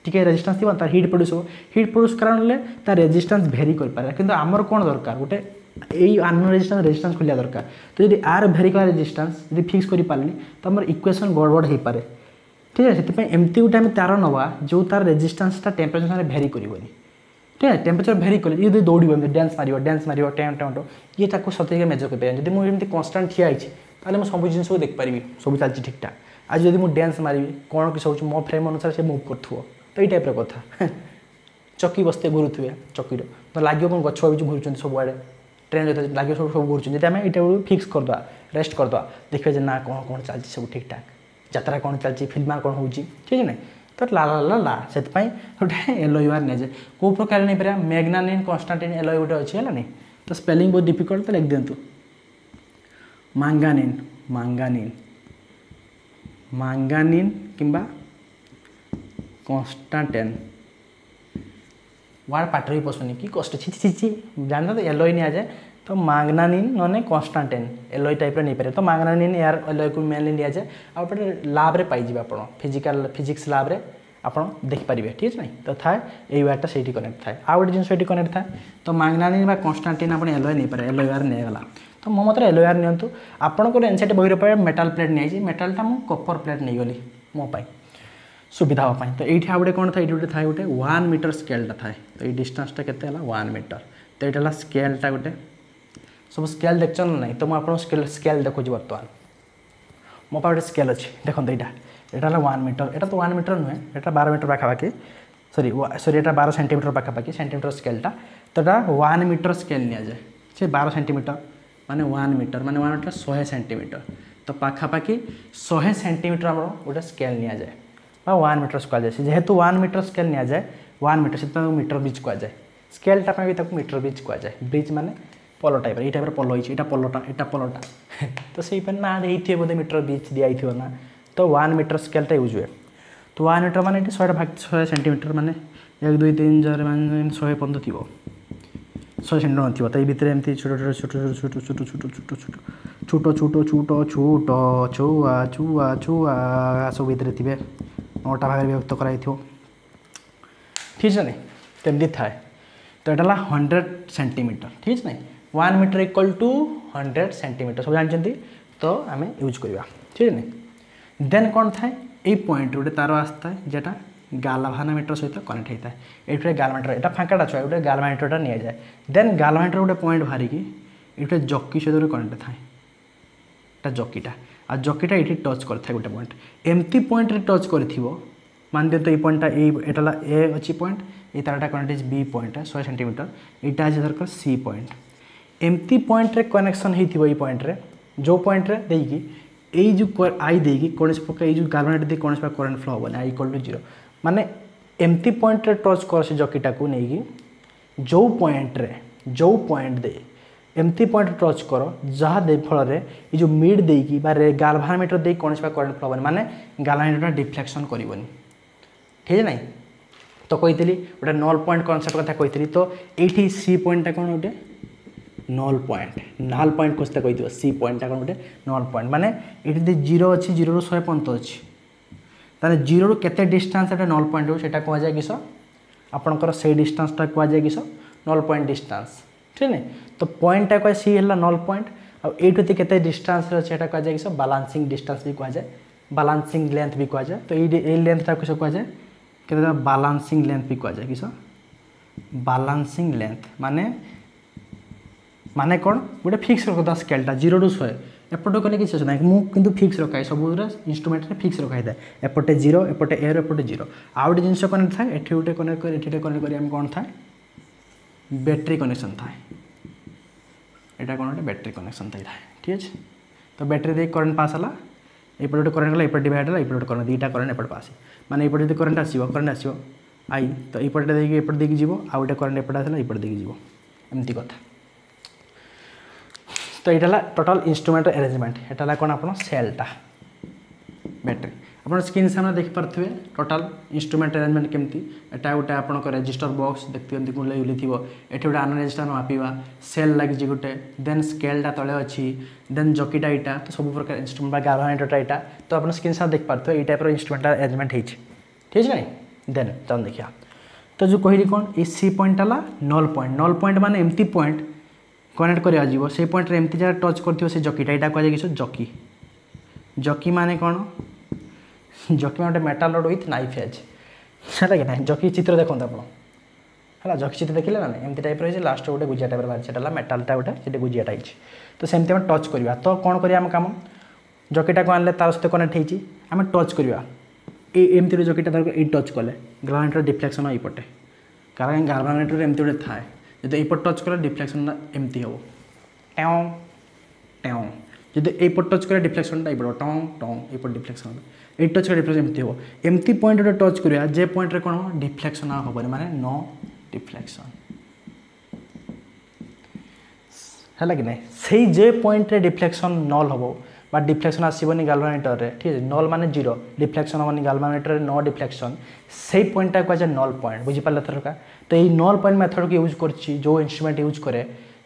ଟିକେ ରେଜିଷ୍ଟାନ୍ସ ଥିବ ତାର ହିଟ୍ ପ୍ରଡ୍ୟୁସ୍ ହେବ ହିଟ୍ ପ୍ରଡ୍ୟୁସ୍ କାରଣ ହେଲେ ତା ରେଜିଷ୍ଟାନ୍ସ ଭେରି କରିପାରେ କିନ୍ତୁ ଆମର କ'ଣ ଦରକାର ଗୋଟେ ଏଇ ଆନ ରେଜିଷ୍ଟାନ୍ସ ରେଜିଷ୍ଟାନ୍ସ ଖୋଲିବା ଦରକାର ତ ଯଦି ଆର ଭେରି କଲା ରେଜିଷ୍ଟାନ୍ସ ଯଦି ଫିକ୍ସ କରିପାରିଲିନି ତ ଆମର ଇକ୍ୱେସନ୍ ଗଡ଼ବଡ଼ ହେଇପାରେ ଠିକ୍ ଅଛି ସେଥିପାଇଁ ଏମିତି ଗୋଟେ ଆମେ ତାର ନେବା ଯେଉଁ ତାର ରେଜିଷ୍ଟାନ୍ସଟା ଟେମ୍ପରେଚର ସାଙ୍ଗରେ ଭେରି କରିବନି ঠিক আছে টেম্পরেচর ভেরি কলে ইয়ে যদি দৌড়ব এমনি ড্যান্স মারিব ড্যান্স মারিব ট্যাঁ ট্যাঁ ইয়ে তাকে সত্যিকে মেজর କରିପାରିବ ଯଦି ମୁଁ ଏମିତି କନଷ୍ଟାଣ୍ଟ ଠିଆ ହେଇଛି ତାହେଲେ ମୁଁ ସବୁ ଜିନିଷକୁ ଦେଖିପାରିବି ସବୁ ଚାଲିଛି ଠିକ୍ଠାକ୍ ଆଜି ଯଦି ମୁଁ ଡ୍ୟାନ୍ସ ମାରିବି କ'ଣ କିଛି ହେଉଛି ମୋ ଫ୍ରେମ୍ ଅନୁସାରେ ସେ ମୁଭ୍ କରୁଥିବ ତ ଏଇ ଟାଇପ୍ର କଥା ଚକି ବସ୍ତେ ଘୁରୁଥିବେ ଚକିର ତ ଲାଗିବ କ'ଣ ଗଛ ବି ଘୁରୁଛନ୍ତି ସବୁଆଡ଼େ ଟ୍ରେନ୍ ଯଦି ଲାଗିବ ସବୁ ସବୁ ଘୁରୁଛନ୍ତି ଯଦି ଆମେ ଏଇଟା ଫିକ୍ସ କରିଦେବା ରେଷ୍ଟ କରିଦେବା ଦେଖିବା ଯେ ନା କ'ଣ କ'ଣ ଚାଲିଛି ସବୁ ଠିକ୍ଠାକ୍ ଯାତ୍ରା କ'ଣ ଚାଲିଛି ଫିଲ୍ମ କ'ଣ ହେଉଛି ଠିକ୍ ନାହିଁ ତ ଲା ଲା ଲା ଲା ସେଥିପାଇଁ ଗୋଟେ ଏଲୋଇ ୱାର୍ ନିଆଯାଏ କେଉଁ ପ୍ରକାର ନେଇପାରିବା ମ୍ୟାଗ୍ନାନିନ୍ କନଷ୍ଟାଣ୍ଟିନ୍ ଏଲୋଇ ଗୋଟେ ଅଛି ହେଲାନି? ତ ସ୍ପେଲିଂ ବହୁତ ଡିଫିକଲ୍ଟ ତ ଲେଖିଦିଅନ୍ତୁ ମାଙ୍ଗାନିନ୍ ମାଙ୍ଗାନିନ୍ ମାଙ୍ଗାନିନ୍ କିମ୍ବା କନଷ୍ଟାଣ୍ଟେନ୍ ୱାର୍ଡ଼ ପାଟିରେ ବି ପଶୁନି କି କଷ୍ଟ ଛି ଛି ଛି ଜାଣିଛ ତ ଏଲୋଇ ନିଆଯାଏ। তো মাগনানিন ননে কনস্টান্টেন এলোই টাইপ্রে নেইপারে তো মাগনানিন এয়ার এলোয়কু মেনলি নিয়াছে আপনার ল্যাব্রে পাইবে আপনার ফিজিকাল ফিজিক্স ল্যাব্রে আপনার দেখিপারে ঠিক আছে না তো থাকে এই ওয়ারটা সেইটি কনেক্ট থাকে আউ গোটে জিনিস সেইটি কনেক্ট থাকে তো মাগনানিন বা কনস্টান্টিন আপনার এলোয় নেইপারে এলোয় ওয়ার নিয়েগলা তো মো মতো এলোয় ওয়ার নিয়ন্তু আপনার এনসিটি বইরে পাই মেটাল প্লেট নিয়েছি মেটালটা মু কপর প্লেট নিয়েগলি মো পাই সুবিধা হওয়া তো এইটি আউ গোটে কোণ থাকে এটি গোটে থাকে গোটে ওয়ান মিটর স্কেলটা থাকে তো এই ডিষ্টান্সটা কেতে হল ওয়ান মিটর তো এইটা হল স্কেলটা গোটে ସବୁ ସ୍କେଲ୍ ଦେଖୁଛନ୍ତି ନା ନାହିଁ ତ ମୁଁ ଆପଣଙ୍କୁ ସ୍କେଲ୍ ସ୍କେଲ୍ ଦେଖୁଛି ବର୍ତ୍ତମାନ ମୋ ପାଖରେ ଗୋଟେ ସ୍କେଲ୍ ଅଛି ଦେଖନ୍ତୁ ଏଇଟା ଏଇଟା ହେଲା ୱାନ୍ ମିଟର ଏଇଟା ତ ୱାନ୍ ମିଟର ନୁହେଁ ଏଇଟା ବାର ମିଟର ପାଖାପାଖି ସରି ସରି ଏଇଟା ବାର ସେଣ୍ଟିମିଟର ପାଖାପାଖି ସେଣ୍ଟିମିଟର ସ୍କେଲ୍ଟା ତ ଏଇଟା ୱାନ୍ ମିଟର ସ୍କେଲ୍ ନିଆଯାଏ ସେ ବାର ସେଣ୍ଟିମିଟର ମାନେ ୱାନ୍ ମିଟର ମାନେ ୱାନ୍ ମିଟର ଶହେ ସେଣ୍ଟିମିଟର ତ ପାଖାପାଖି ଶହେ ସେଣ୍ଟିମିଟର ଆମର ଗୋଟେ ସ୍କେଲ୍ ନିଆଯାଏ ବା ୱାନ୍ ମିଟର କୁହାଯାଏ ଯେହେତୁ ୱାନ୍ ମିଟର ସ୍କେଲ୍ ନିଆଯାଏ ୱାନ୍ ମିଟର ସେଥିପାଇଁ ମିଟର ବ୍ରିଜ୍ କୁହାଯାଏ ସ୍କେଲ୍ଟା ପାଇଁ ବି ତାକୁ ମିଟର ବ୍ରିଜ୍ କୁହାଯାଏ ବ୍ରିଜ୍ ମାନେ ପଲ ଟାଇପ୍ର ଏଇ ଟାଇପ୍ର ପଲ ହେଇଛି ଏଇଟା ପଲଟା ଏଇଟା ପଲଟା ତ ସେଇପାଇଁ ନା ହେଇଥିବ ବୋଧେ ମିଟର ବ୍ରିଜ୍ ଦିଆହେଇଥିବ ନା ତ ୱାନ୍ ମିଟର ସ୍କେଲ୍ଟା ୟୁଜ୍ ହୁଏ ତ ୱାନ୍ ମିଟର ମାନେ ଏଠି ଶହେଟା ଭାଗ ଶହେ ସେଣ୍ଟିମିଟର ମାନେ ଏକ ଦୁଇ ତିନି ଚାରି ମାନେ ଶହେ ପର୍ଯ୍ୟନ୍ତ ଥିବ ଶହେ ସେଣ୍ଟିମିଟର ଥିବ ତ ଏଇ ଭିତରେ ଏମିତି ଛୋଟ ଛୋଟ ଛୋଟ ଛୋଟ ଛୋଟ ଛୋଟ ଛୋଟ ଛୋଟ ଛୋଟ ଛୋଟ ଛୋଟ ଛୋଟ ଛୁଆ ଛୁଆ ଛୁଆ ସବୁ ଭିତରେ ଥିବେ ନଅଟା ଭାଗରେ ବିଭକ୍ତ କରାଯାଇଥିବ ଠିକ୍ ଅଛି ନାଇଁ ତ ଏମିତି ଥାଏ ତ ଏଇଟା ହେଲା ହଣ୍ଡ୍ରେଡ଼ ସେଣ୍ଟିମିଟର ଠିକ୍ ଅଛି ନାଇଁ one metre equal to hundred centimetre ସବୁ ଜାଣିଛନ୍ତି? ତ ଆମେ ୟୁଜ୍ କରିବା ଠିକ୍ ନା ଦେନ୍ କ'ଣ ଥାଏ? ଏଇ ପଏଣ୍ଟ ଗୋଟେ ତାର ଆସିଥାଏ যেটা ଗାଲଭାନୋମିଟର ସହିତ କନେକ୍ଟ ହେଇଥାଏ। ଏଇଠି ଗାଲଭାନୋମିଟର ଏଇଟା ଫାଙ୍କାଟା ଛୁଆ ଗୋଟେ ଗାଲଭାନୋମିଟରଟା ନିଆଯାଏ। ଦେନ୍ ଗାଲଭାନୋମିଟର ଗୋଟେ ପଏଣ୍ଟ ବାହାରିକି ଏଇଠି ଜକି ସହିତ ଗୋଟେ କନେକ୍ଟ ଥାଏ। ଏଇଟା ଜକିଟା ଆଉ ଜକିଟା ଏଇଠି ଟଚ୍ କରିଥାଏ ଗୋଟେ ପଏଣ୍ଟ ଏମିତି ପଏଣ୍ଟରେ ଟଚ୍ କରିଥିବ ମାନିଦିଅନ୍ତୁ ଏଇ ପଏଣ୍ଟଟା ଏଇ ଏଇଟା ହେଲା ଏ ଅଛି ପଏଣ୍ଟ ଏଇ ତାରଟା କନେକ୍ଟ ହେଇଛି ବି ପଏଣ୍ଟ ଶହେ ସେଣ୍ଟିମିଟର ଏଇଟା ଅଛି ଦରକାର ସି ପଏଣ୍ଟ ଏମିତି ପଏଣ୍ଟରେ କନେକ୍ସନ୍ ହେଇଥିବ ଏଇ ପଏଣ୍ଟରେ ଯେଉଁ ପଏଣ୍ଟରେ ଦେଇକି ଏଇ ଯେଉଁ ଆଇ ଦେଇକି କୌଣସି ପ୍ରକାର ଏଇ ଯେଉଁ ଗାର୍ମେଣ୍ଟ ଦେଇକି କୌଣସି ପ୍ରକାର କରେଣ୍ଟ ଫ୍ଲୋ ହେବନି ଆଇ ଇକ୍ୱାଲ୍ ଟୁ ଜିରୋ ମାନେ ଏମିତି ପଏଣ୍ଟରେ ଟଚ୍ କର ସେ ଜକିଟାକୁ ନେଇକି ଯେଉଁ ପଏଣ୍ଟରେ ଯେଉଁ ପଏଣ୍ଟ ଦେଇ ଏମିତି ପଏଣ୍ଟ ଟଚ୍ କର ଯାହା ଫଳରେ ଏଇ ଯେଉଁ ମିଡ୍ ଦେଇକି ବା ଗାଲଭାନମିଟର ଦେଇକି କୌଣସି ପ୍ରକାର କରେଣ୍ଟ ଫ୍ଲୋ ହେବନି ମାନେ ଗାଲଭାନମିଟର ଡିଫ୍ଲେକ୍ସନ୍ କରିବନି। ଠିକ୍ ନାହିଁ ତ କହିଥିଲି ଗୋଟେ ନଲ୍ ପଏଣ୍ଟ କନସେପ୍ଟ କଥା କହିଥିଲି। ତ ଏଇଠି ସି ପଏଣ୍ଟଟା କ'ଣ ଗୋଟେ? ନଲ୍ ପଏଣ୍ଟ ନାଲ୍ ପଏଣ୍ଟ ଖୋଜିତେ କହିଥିବ ସି ପଏଣ୍ଟଟା କ'ଣ ଗୋଟେ ନଲ୍ ପଏଣ୍ଟ ମାନେ ଏଠି ଯଦି ଜିରୋ ଅଛି ଜିରୋରୁ ଶହେ ପନ୍ତ ଅଛି ତାହେଲେ ଜିରୋରୁ କେତେ ଡିଷ୍ଟାନ୍ସ ଏଟା ନଲ୍ ପଏଣ୍ଟ ହେଉଛି ସେଇଟା କୁହାଯାଏ କିସ ଆପଣଙ୍କର ସେଇ ଡିଷ୍ଟାନ୍ସଟା କୁହାଯାଏ କିସ ନଲ୍ ପଏଣ୍ଟ ଡିଷ୍ଟାନ୍ସ ঠিক না তো পয়েন্টটা কয়ে সি হল নল পয়েন্ট আইটু কেতে ডিষ্টান্স সেটা কুয়া যায় বালান্সিং ডিষ্টান্স বি কুয়া যায় বালান্সিং লেন্থ বি কুয়া যায় তো এই এই লেন্থটা কিস কুয়া যায় কেতে বালান্সিং লেন্থ বি কুয়া যায় কিস বালান্সিং লেন্থ মানে ମାନେ କ'ଣ ଗୋଟେ ଫିକ୍ସ ରଖିଦେବା ସ୍କେଲ୍ଟା ଜିରୋରୁ ଶହେ। ଏପଟକୁ କଲେ କିଛି ଅଛି ନାହିଁ। ମୁଁ କିନ୍ତୁ ଫିକ୍ସ ରଖାଏ ସବୁଗୁଡ଼ା ଇନ୍ଷ୍ଟ୍ରୁମେଣ୍ଟରେ ଫିକ୍ସ ରଖାଇଥାଏ। ଏପଟେ ଜିରୋ ଏପଟେ এপটে ଏପଟେ ଜିରୋ ଆଉ ଗୋଟେ ଜିନିଷ କନେକ୍ଟ ଥାଏ, ଏଠି ଗୋଟେ କନେକ୍ଟ କରି, ଏଠି ଗୋଟେ କନେକ୍ଟ କରି ଆମେ କ'ଣ ଥାଏ? ବ୍ୟାଟେରୀ କନେକ୍ସନ୍ ଥାଏ। এটা কোণ গোটে ব্যাটেরি কনেকশন তাই থাকে ঠিক আছে তো ব্যাটেরি দিয়ে করেন্ট পাস হল এপটে গোটে করেন্ট গলা এপটে ডিভাইড হল এপটে গোটে করেন্ট দুইটা করেন্ট এপটে পাস মানে এপটে যদি করেন্ট আসব করেন্ট আসব আই তো এপটে দিয়ে এপটে দিকে যাব আউ গোটে করেন্ট এপটে আসলে এপটে দিকে যাব এমতি কথা তো এটা হল টোটাল ইনস্ট্রুমেন্ট আরেঞ্জমেন্ট এটা হল কোণ আপনার সেলটা ব্যাটেরি আপনার স্ক্রিন সামনে দেখিপারে টোটাল ইনস্ট্রুমেন্ট আরেঞ্জমেন্ট কেমতি এটা গোটে আপনার রেজিষ্টর বক্স দেখতে গুলে গুলি থিব এটি গোটে আনা রেজিষ্টর মাপিবা সেল লাগিছি গোটে দেন স্কেলটা তলে অছি দেন জকিটা এইটা তো সব প্রকার ইনস্ট্রুমেন্ট বা গার্ভানিটরটা এইটা তো আপনার স্ক্রিন সামনে দেখিপারে এই টাইপর ইনস্ট্রুমেন্ট আরেঞ্জমেন্ট হয়েছে ঠিক আছে না দেন চল দেখিয়া তো যে কহিলি কোণ এই সি পয়েন্ট হল নল পয়েন্ট নল পয়েন্ট মানে এমতি পয়েন্ট କନେକ୍ଟ କରାଯିବ ସେଇ ପଏଣ୍ଟରେ ଏମିତି ଯାହା ଟଚ୍ କରିଥିବ ସେ ଜକିଟା ଏଇଟା କୁହାଯାଏ କିଛି ଜକି ଜକି ମାନେ କ'ଣ? ଜକି ମାନେ ଗୋଟେ metal rod with knife edge ହେଲା କି ନାହିଁ? ଜକି ଚିତ୍ର ଦେଖନ୍ତୁ ଆପଣ। ହେଲା ଜକି ଚିତ୍ର ଦେଖିଲେ ନା ଏମିତି ଟାଇପ୍ର ହେଇଛି। ଲାଷ୍ଟ ଗୋଟେ ଗୁଜିଆ ଟାଇପ୍ର ବାହାରିଛି। ସେଟା ହେଲା ମେଟାଲଟା ଗୋଟେ ସେଠି ଗୁଜିଆଟା ହେଇଛି। ତ ସେମିତି ଆମେ ଟଚ୍ କରିବା। ତ କ'ଣ କରିବା ଆମ କାମ? ଜକିଟାକୁ ଆଣିଲେ ତାର ସହିତ କନେକ୍ଟ ହେଇଛି। ଆମେ ଟଚ୍ କରିବା। ଏଇ ଏମିତି ଜକିଟା ଧର ଏଇ ଟଚ୍ କଲେ। ଗ୍ରାନାଇଟ୍ର ଡିଫ୍ଲେକ୍ସନ୍ ଏଇପଟେ କାରଣ ଗାର୍ବାନାଇଟ୍ର ଏମିତି ଗୋଟେ ଥାଏ। ଯଦି ଏଇପଟ ଟଚ୍ କଲେ ଡିଫ୍ଲେକ୍ସନ୍ଟା ଏମିତି ହେବ ଟେଉଁ ଟେଉଁ ଯଦି ଏଇପଟ ଟଚ୍ କଲେ ଡିଫ୍ଲେକ୍ସନ୍ଟା ଏଇପଟ ଟং ଟং ଏଇପଟ ଡିଫ୍ଲେକ୍ସନ୍ ହେବ এই ଟଚ୍ କରିବା ଡିଫ୍ଲେକ୍ସନ୍ ଏମିତି ହେବ ଏମିତି ପଏଣ୍ଟ ଗୋଟେ ଟଚ୍ କରିବା ଯେ ପଏଣ୍ଟରେ କ'ଣ ହେବ ଡିଫ୍ଲେକ୍ସନ୍ ଆଉ ହେବନି ମାନେ ନୋ ଡିଫ୍ଲେକ୍ସନ୍ ହେଲା କି ନାହିଁ ସେଇ ଯେ ପଏଣ୍ଟରେ ଡିଫ୍ଲେକ୍ସନ୍ ନଲ୍ ହେବ বা ডিফ্লেকশন আসবনি গালভানোমিটরে ঠিক আছে নল মানে জিরো ডিফ্লেকশন হবনি গালভানোমিটরে নো ডিফ্লেকশন সেই পয়েন্টটা কুযায় নল পয়েন্ট বুঝিপারে এথরকা তো এই নল পয়েন্ট মেথডকে ইউজ করছি যে ইনস্ট্রুমেন্ট ইউজ করে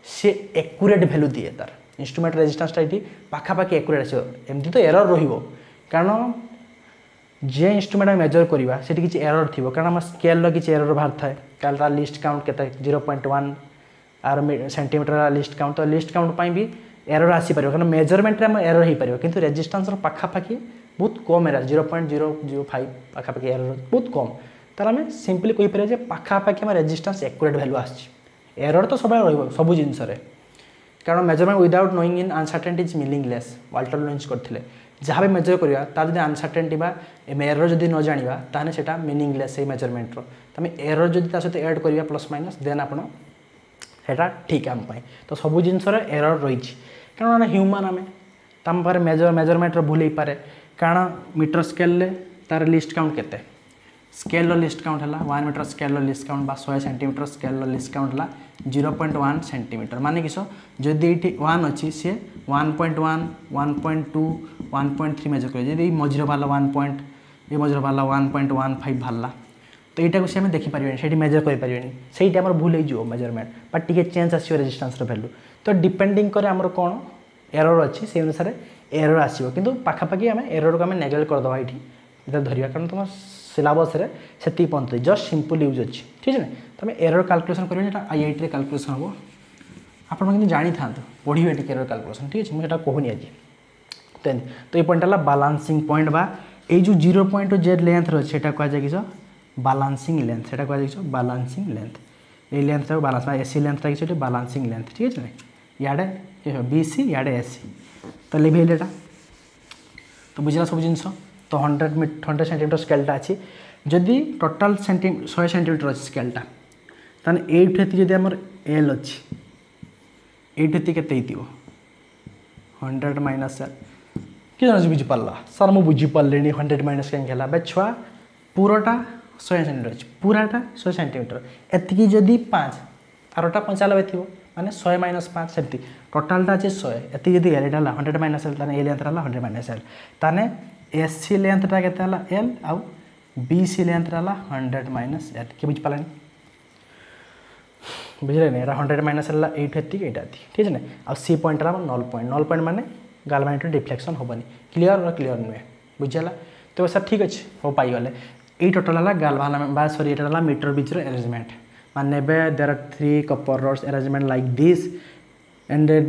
সে একুরেট ভ্যালু দিয়ে তার ইনস্ট্রুমেন্ট রেজিষ্টান্সটা এটি পাখাপাখি একুরেট আসবে এমতি তো এরর রহব কারণ যে ইনস্ট্রুমেন্ট আমি মেজর করা সেটি কিছু এরর থিব কারণ আমার স্কেলর কিছু এরর বাহার থাকে কারণ তার লিস্ট কাউন্ট কেতে জিরো পয়েন্ট ওয়ান আর সেন্টিমিটর লিস্ট কাউন্ট তো লিস্ট কাউন্ট পাই বি এরর আসিপার কারণ মেজরমেন্টে আমার এরর হয়েপার কিন্তু রেজিষ্টান্সর পাখাপাখি বহুত কম error zero point zero zero five পাখাপাখি error বহুত কম তাহলে আমি সিম্পলি কইপার যে পাখাপাখি আমার রেজিষ্টান্স একুরেট ভ্যালু আসছে এরর তো সবাই রহব সবু জিনিসের কারণ measurement without knowing in uncertainty is meaningless Walter launch করলে যা বি মেজর করা তা যদি আনসার্টেনিটি বা এরর যদি ন জাঁয়া তাহলে সেটা মিনিংলেস সেই মেজরমেন্টর তুমি এরর যদি তা সহ এড করা প্লস মাইনস দেন আপনার সেটা ঠিক আমি তো সবু জিনিসের এরর রয়েছে କାରଣ ଆମେ ହ୍ୟୁମାନ୍ ଆମେ ତମ ପାଖରେ ମେଜର ମେଜରମେଣ୍ଟର ଭୁଲ ହେଇପାରେ କାରଣ ମିଟର ସ୍କେଲ୍ରେ ତାର ଲିଷ୍ଟ କାଉଣ୍ଟ କେତେ? ସ୍କେଲ୍ର ଲିଷ୍ଟ କାଉଣ୍ଟ ହେଲା ୱାନ୍ ମିଟର ସ୍କେଲ୍ର ଲିଷ୍ଟ କାଉଣ୍ଟ ବା ଶହେ ସେଣ୍ଟିମିଟର ସ୍କେଲ୍ର ଲିଷ୍ଟ କାଉଣ୍ଟ ହେଲା ଜିରୋ ପଏଣ୍ଟ ୱାନ୍ ସେଣ୍ଟିମିଟର ମାନେ କିସ ଯଦି ଏଇଠି ୱାନ୍ ଅଛି ସିଏ one point one one point two one point three measure କରିବେ। ଯଦି ମଝିରେ ବାହାରିଲା ୱାନ୍ ପଏଣ୍ଟ ଏ ମଝିରେ ବାହାରିଲା ୱାନ୍ ପଏଣ୍ଟ ୱାନ୍ ଫାଇଭ୍ ବାହାରିଲା ତ ଏଇଟାକୁ ସେ ଆମେ ଦେଖିପାରିବେନି ସେଇଠି ମେଜର କରିପାରିବେନି ସେଇଠି ଆମର ଭୁଲ ହେଇଯିବ ମେଜରମେଣ୍ଟ ବା ଟିକେ ଚେଞ୍ଜ ଆସିବ ରେଜିଷ୍ଟାନ୍ସର ଭ୍ୟାଲୁ ତ ଡିପେଣ୍ଡିଂ କରେ ଆମର କ'ଣ ଏରର ଅଛି ସେଇ ଅନୁସାରେ ଏରର ଆସିବ କିନ୍ତୁ ପାଖାପାଖି ଆମେ ଏରରକୁ ଆମେ ନେଗେଟ୍ କରିଦେବା ଏଇଠି ଯେତେବେଳେ ଧରିବା କାରଣ ତୁମ ସିଲାବସ୍ରେ ସେତିକି ପର୍ଯ୍ୟନ୍ତ ଜଷ୍ଟ ସିମ୍ପଲ୍ ୟୁଜ୍ ଅଛି ଠିକ୍ ଅଛି ନା ତୁମେ ଏରର କାଲକୁଲେସନ୍ କରିବେ ସେଇଟା ଆଇଆଇଟିରେ କାଲକୁଲେସନ୍ ହେବ ଆପଣମାନେ କିନ୍ତୁ ଜାଣିଥାନ୍ତୁ ପଢ଼ିବେ ଟିକେ ଏରର କାଲକୁଲେସନ୍ ଠିକ୍ ଅଛି ମୁଁ ସେଇଟା କହୁନି ଆଜି ତ ତ এই পয়েন্টটা হল বালান্সিং পয়েন্ট বা এই যে জিরো পয়েন্ট যে লেন্থ রয়েছে সেটা কুহযায় কিছু balancing length at balancing length ये length balance A C length time कि लेंथ ठीक है इडे बी सी इडे एस सी तो लिभल यहाँ तो बुझे सब जिन तो हंड्रेड मीट हंड्रेड सेन्टीमिटर स्केलटा अच्छी जदि टोटाल शहे सेन्टीमिटर अच्छे स्केलटा तो जब एल अच्छे ये के हंड्रेड माइनस एल किए जन सर मुझे बुझिपारे हंड्रेड माइनस कहीं छुआ पूरा ଶହେ ସେଣ୍ଟିମିଟର ଅଛି। ପୁରାଟା ଶହେ ସେଣ୍ଟିମିଟର ଏତିକି ଯଦି ପାଞ୍ଚ ଆରଟା ପଞ୍ଚାନବେ ଥିବ ମାନେ ଶହେ ମାଇନସ୍ ପାଞ୍ଚ ସେମିତି। ଟୋଟାଲଟା ଅଛି ଶହେ। ଏତିକି ଯଦି ଏଲ୍ ଏଇଟା ହେଲା ହଣ୍ଡ୍ରେଡ଼ ମାଇନସ୍ ଏଲ୍ ତାହେଲେ ଏ ଲେନ୍ଥଟା ହେଲା ହଣ୍ଡ୍ରେଡ଼ ମାଇନସ୍ ଏଲ୍ ତାହେଲେ ଏସି ଲେନ୍ଥଟା କେତେ ହେଲା ଏଲ୍ ଆଉ ବି ସି ଲେନ୍ଥଟା ହେଲା ହଣ୍ଡ୍ରେଡ଼ ମାଇନସ୍ ଏଲ୍ କିଏ ବୁଝିପାରିଲାନି? ବୁଝିଲେ ନା ଏଇଟା ହଣ୍ଡ୍ରେଡ଼ ମାଇନସ୍ ହେଲା ଏଇଠୁ ଏତିକି ଏଇଟା ଏତିକି। ଠିକ୍ ଅଛି ନା? ଆଉ ସି ପଏଣ୍ଟ ହେଲା ନଲ୍ ପଏଣ୍ଟ ନଲ୍ ପଏଣ୍ଟ ମାନେ ଗାଲଭାନିଟିର ଡିଫ୍ଲେକ୍ସନ୍ ହେବନି। କ୍ଲିଅର୍ କ୍ଲିଅର୍ ନୁହେଁ? ବୁଝିହେଲା? ତ ସାର୍ ଠିକ୍ ଅଛି? ହଉ ପାଇଗଲେ। এই টোটাল হল গালভান বা সরি এটা হল মিটর বিচর আরেঞ্জমেন্ট মানে নেবে দের আর three কপরস arrangement like this and a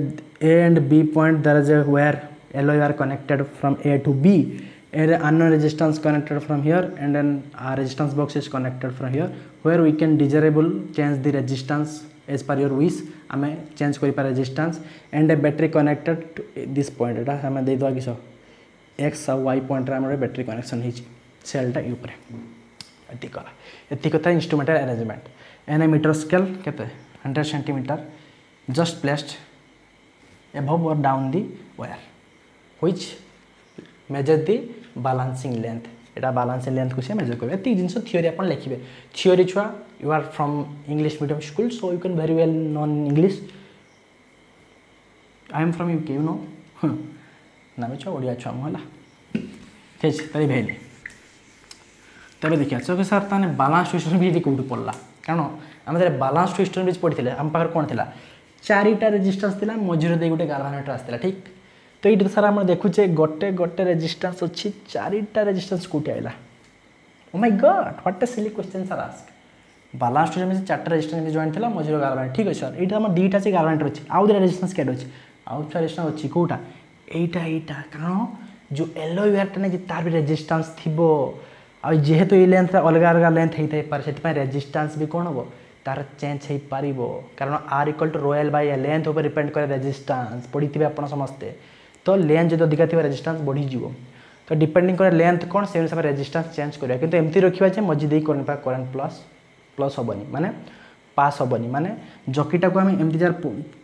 and b point there is a where LO are connected from A to B and unknown resistance connected from here and then our resistance box is connected from here where we can desirable change the resistance as per your wish आम change कर resistance and a battery connected to this point एटा आम दे दवा किस x आ Y point रे हमर battery connection होई सेलटा ये ये कथा इन्स्ट्रुमेटाल एन एमिटर स्केल के hundred centimetre just placed above और डाउन दि वायर हुई मेजर दि बालांसींग लेंथ यहाँ बालांसींग लेंथ को सी मेजर करेंगे जिन थीओरी आज लिखे थीओरी छुआ you are from English medium school so you can very well none English I am from U K you know नाम छुआ ओडिया छुआ मुझे ठीक है तरी भैली ତେବେ ଦେଖିବା ଚୋକେ ସାର୍ ତାହେଲେ ବାଲାନ୍ସ ଟ୍ୱିଷ୍ଟନ୍ ବି ଏଠି କେଉଁଠି ପଡ଼ିଲା କାରଣ ଆମେ ଯେତେବେଳେ ବାଲାନ୍ସ ଟ୍ୱିଷ୍ଟନ୍ ବ୍ରିଜ୍ ପଡ଼ିଥିଲେ ଆମ ପାଖରେ କ'ଣ ଥିଲା ଚାରିଟା ରେଜିଷ୍ଟାନ୍ସ ଥିଲା ମଝିରେ ଦେଇ ଗୋଟେ ଗାଲଭାନେଟର ଆସିଥିଲା ଠିକ୍ ତ ଏଇଠି ସାର୍ ଆମେ ଦେଖୁଛେ ଗୋଟେ ଗୋଟେ ରେଜିଷ୍ଟାନ୍ସ ଅଛି ଚାରିଟା ରେଜିଷ୍ଟାନ୍ସ କେଉଁଠି ଆଇଲା ଓ my God what a silly question sir ask balance Wheatstone ଚାରିଟା ରେଜିଷ୍ଟାନ୍ସ ଜଏଣ୍ଟ ଥିଲା ମଝିରେ ଗାଲଭାନେଟ ଠିକ୍ ଅଛି ସାର୍ ଏଇଟା ଆମର ଦୁଇଟା ଅଛି ଗାଲଭାନେଟର ଅଛି ଆଉ ଦୁଇଟା ରେଜିଷ୍ଟାନ୍ସ କେଟ୍ ଅଛି ଆଉ ଛଅ ରେଜିଷ୍ଟାନ୍ସ ଅଛି କେଉଁଟା ଏଇଟା ଏଇଟା କାରଣ ଯେଉଁ ଏଲୋ ୱେୟାରଟା ନେଇଛି ତାର ବି ରେଜିଷ୍ଟାନ୍ସ ଥିବ ଆଉ ଯେହେତୁ ଏଇ ଲେନ୍ଥରେ ଅଲଗା ଅଲଗା ଲେନ୍ଥ ହେଇଥାଇପାରେ ସେଥିପାଇଁ ରେଜିଷ୍ଟାନ୍ସ ବି କ'ଣ ହେବ ତାର ଚେଞ୍ଜ ହେଇପାରିବ କାରଣ R equal to royal by length ଉପରେ ଡିପେଣ୍ଡ କରେ ରେଜିଷ୍ଟାନ୍ସ ପଢ଼ିଥିବେ ଆପଣ ସମସ୍ତେ ତ ଲେନ୍ଥ ଯଦି ଅଧିକା ଥିବ ରେଜିଷ୍ଟାନ୍ସ ବଢ଼ିଯିବ ତ ଡିପେଣ୍ଡିଂ କରେ ଲେନ୍ଥ କ'ଣ ସେ ଅନୁସାରେ ରେଜିଷ୍ଟାନ୍ସ ଚେଞ୍ଜ କରିବା କିନ୍ତୁ ଏମିତି ରଖିବା ଯେ ମଝି ଦେଇ କରେଣ୍ଟ କରେଣ୍ଟ ପ୍ଲସ୍ ପ୍ଲସ୍ ହେବନି ମାନେ ପାସ୍ ହେବନି ମାନେ ଜକିଟାକୁ ଆମେ ଏମିତି ଯାହାର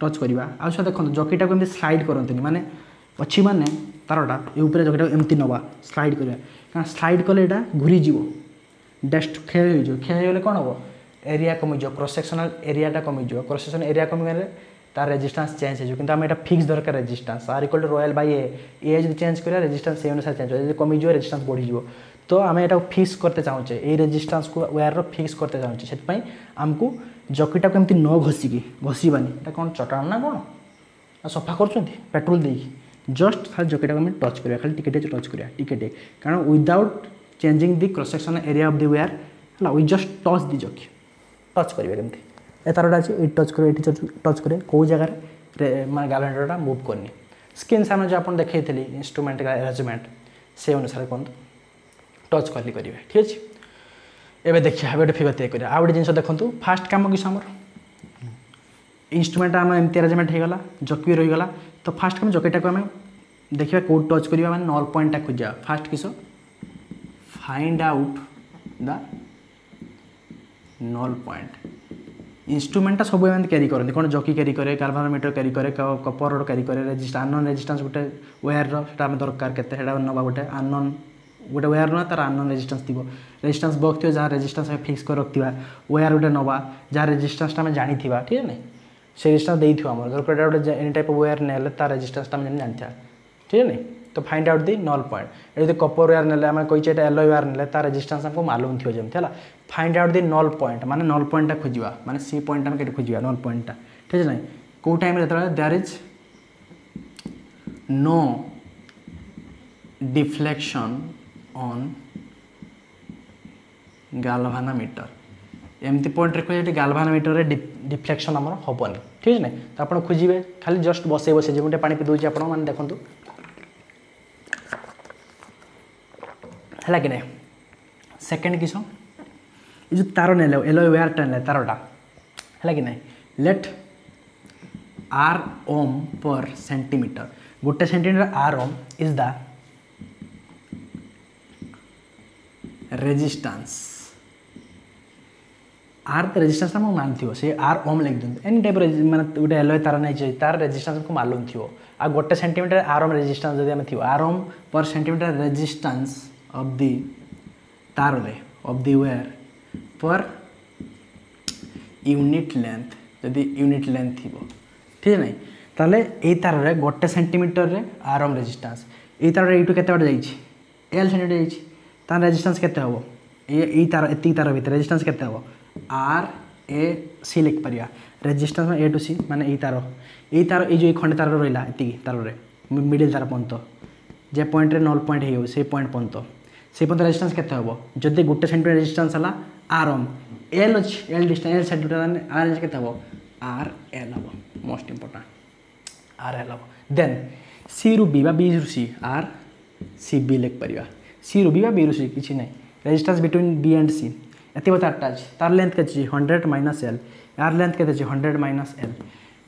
ଟଚ୍ କରିବା ଆଉ ଛୁଆ ଦେଖନ୍ତୁ ଜକିଟାକୁ ଏମିତି ସ୍ଲାଇଡ୍ କରନ୍ତୁନି ମାନେ ଅଛି ମାନେ তারটা এ উপরে জায়গাটা এমতি ତାରଟା, ଏ ଉପରେ ଜଗାଟାକୁ ଏମିତି ନେବା ସ୍ଲାଇଡ଼ କରିବା। କାରଣ ସ୍ଲାଇଡ଼ କଲେ ଏଇଟା ଘୁରିଯିବ। ଡେଷ୍ଟ କ୍ଷୟ ହେଇଯିବ। হব এরিয়া କ'ଣ যাব ক্রস সেকশনাল এরিয়াটা ସେକ୍ସନାଲ୍ যাব ক্রস সেকশন এরিয়া ଏରିଆ গেলে তার রেজিস্ট্যান্স চেঞ্জ হয়ে যাব কিন্তু আমি এটা ফিক্সড দরকার resistance R equal to rho L by A এ যদি চেঞ্জ করে রেজিস্ট্যান্স সেই অনুসারে চেঞ্জ হবে যদি কমিযোগ রেজিস্ট্যান্স বড়িযোগ তো আমি এটা ফিক্স করতে চাহুছে এই রেজিস্ট্যান্সকে ওয়ারর ফিক্স করতে চাহুছে সেপাই আমি জকিটাকে এমতি ন ঘষিকি ঘষিবানি এটা কোণ চটাণ না কোণ সফা করছেন পেট্রোল দিয়ে ଜଷ୍ଟ ଖାଲି ଜକିଟାକୁ ଆମେ ଟଚ୍ କରିବା ଖାଲି ଟିକେ ଟିକେ ଟଚ୍ କରିବା ଟିକେ ଟିକେ କାରଣ without changing the cross section area of the wire ହେଲା we just touch the jockey touch କରିବେ କେମିତି? ଏ ତାରଟା ଅଛି ଏଇଠି ଟଚ୍ କରିବେ ଏଇଠି ଟଚ୍ କରିବେ କେଉଁ ଜାଗାରେ ମାନେ ଗାଲଣ୍ଡରଟା ମୁଭ୍ କରିନି। ସ୍କିନ୍ ସାମ୍ନା ଯେଉଁ ଆପଣ ଦେଖେଇଥିଲି ଇନଷ୍ଟ୍ରୁମେଣ୍ଟ ଆରେଞ୍ଜମେଣ୍ଟ ସେ ଅନୁସାରେ କୁହନ୍ତୁ। ଟଚ୍ କଲି କରିବେ ଠିକ୍ ଅଛି? ଏବେ ଦେଖିବା ଏବେ ଗୋଟେ ଫିଗର ତିଆରି କରିବା। ଆଉ ଗୋଟେ ଜିନିଷ ଦେଖନ୍ତୁ ଫାଷ୍ଟ କାମ କିସ ଆମର ଇନ୍ଷ୍ଟ୍ରୁମେଣ୍ଟଟା ଆମ ଏମିତି ଆରେଞ୍ଜମେଣ୍ଟ ହୋଇଗଲା ଜକି ରହିଗଲା। ତ ଫାଷ୍ଟ ଆମେ ଜକିଟାକୁ ଆମେ ଦେଖିବା କେଉଁଠି ଟଚ୍ କରିବା ମାନେ ନଲ୍ ପଏଣ୍ଟଟା ଖୋଜିବା first kiss? Find out the null point ଇନ୍ଷ୍ଟ୍ରୁମେଣ୍ଟଟା ସବୁ ଏମିତି କ୍ୟାରି କରନ୍ତି। କ'ଣ ଜକି କ୍ୟାରି କରେ କାର୍ଭାନୋମିଟର କ୍ୟାରି କରେ କପର ରୋଡ଼ କ୍ୟାରି କରେ ରେଜିଷ୍ଟା ଆନନ୍ ରେଜିଷ୍ଟାନ୍ସ ଗୋଟେ ୱେୟାରର ସେଇଟା ଆମେ ଦରକାର କେତେ ସେଇଟା ନେବା ଗୋଟେ। ଆନନ୍ ଗୋଟେ ୱେୟାର ନେବା ତା'ର ଆନନ୍ ରେଜିଷ୍ଟାନ୍ସ ଥିବ। ରେଜିଷ୍ଟାନ୍ସ ବକ୍ସ ଥିବ ଯାହା ରେଜିଷ୍ଟାନ୍ସ ଆମେ ଫିକ୍ସ କରି ରଖିଥିବା। ୱେୟାର ଗୋଟେ ନେବା ଯାହା ରେଜିଷ୍ଟାନ୍ସଟା ଆମେ ଜାଣିଥିବା ଠିକ୍ ଅଛି ସେ ରେଜିଷ୍ଟାନ୍ସ ଦେଇଥିବ ଆମର ଧର ଏଇଟା ଗୋଟେ ଏନି ଟାଇପ୍ ଅଫ୍ ୱେୟାର ନେଲେ ତା ରେଜିଷ୍ଟାନ୍ସଟା ଆମେ ଯେମିତି ଜାଣିଥିବା ଠିକ୍ ଅଛି ତ find out the null point ଏଠି ଯଦି କପର ୱେୟାର ନେଲେ ଆମେ କହିଛେ ଏଇଟା ୟେଲୋ ୱେୟାର ନେଲେ ତା ରେଜିଷ୍ଟାନ୍ସ ଆମକୁ ମାଲୁମ ଥିବ ଯେମିତି ହେଲା find out the null point ମାନେ ନଲ୍ ପଏଣ୍ଟଟା ଖୋଜିବା ମାନେ ସି ପଏଣ୍ଟଟା ଆମେ କେଠି ଖୋଜିବା ନଲ୍ ପଏଣ୍ଟଟା ଠିକ୍ ଅଛି ନାହିଁ କେଉଁ ଟାଇମ୍ରେ ଯେତେବେଳେ there is no deflection on galvanometer ଏମିତି ପଏଣ୍ଟରେ ଖୋଜିବେ ଏଠି ଗାଲଭାନୋମିଟରରେ ଡିଫ୍ଲେକ୍ସନ୍ ଆମର ହେବନି। ଠିକ୍ ଅଛି ନାହିଁ ତ ଆପଣ ଖୋଜିବେ ଖାଲି ଜଷ୍ଟ ବସେଇ ବସେଇ ଯେ ଗୋଟେ ପାଣି ପିଇ ଦେଉଛି ଆପଣ ମାନେ ଦେଖନ୍ତୁ। ହେଲା କି ନାହିଁ ସେକେଣ୍ଡ କିସ ଏ ଯେଉଁ ତାର ନେଲେ ଏଲୋ ୱେୟାରଟା ନେଲେ ତାରଟା। ହେଲା କି ନାହିଁ let R ohm per centimetre ଗୋଟେ centimetre R ohm is the resistance R resistance आम मानथिव से आर ओम लिख दिखाते एनी टाइप मैंने गोटे एलोए तार नहीं तार रेजिस्टेंस को मालूम थी आ गोटे सेंटीमीटर आर ओम रेजिस्टेंस जब थी are ohm per centimetre resistance of the तार of the wire per unit length जदि यूनिट लेंथ थी ठीक है ताले ए तार रे गोटे आर ओम रेजिस्टेंस ए तार रे केते बाटे जाइए एल सेंटीमीटर जाइए तार रेजिस्टेंस केते हबो ए तार एति तार भीतर रेजिस्टेंस केते हबो आर ए सी लिखिपर ରେଜିଷ୍ଟାନ୍ସ ମାନେ ଏ ଟୁ ସି ମାନେ ଏଇ ତାର ଏଇ ତାର ଏଇ ଯେଉଁ ଏଇ ଖଣ୍ଡେ ତାର ରହିଲା ଏତିକି ତାରରେ ମିଡ଼ିଲ୍ ତାର ପନ୍ତ ଯେ ପଏଣ୍ଟରେ ନଲ୍ ପଏଣ୍ଟ ହେଇଯାଉ ସେଇ ପଏଣ୍ଟ ପନ୍ତ ସେଇ ପର୍ଯ୍ୟନ୍ତ ରେଜିଷ୍ଟାନ୍ସ କେତେ ହେବ ଯଦି ଗୋଟେ ସେଣ୍ଟିମିଟର ରେଜିଷ୍ଟାନ୍ସ ହେଲା ଆର୍ ଅମ୍ ଏଲ୍ ଅଛି ଏଲ୍ ଡିଷ୍ଟାନ୍ସ ଏଲ୍ ସେଣ୍ଟିମିଟର ମାନେ ଆର୍ ଏଚ୍ କେତେ ହେବ ଆର୍ ଏଲ୍ ହେବ ମୋଷ୍ଟ ଇମ୍ପୋର୍ଟାଣ୍ଟ ଆର୍ ଏଲ୍ ହେବ ଦେନ୍ ସିରୁ ବି ବା ବିରୁ C R C B ଲେଖିପାରିବା ସିରୁ B ବା ବିରୁ ସି କିଛି ନାହିଁ resistance between B and C এত কথা টাচ তার লেন্থ কে छि 100 माइनस l यार लेंथ के छि 100 माइनस l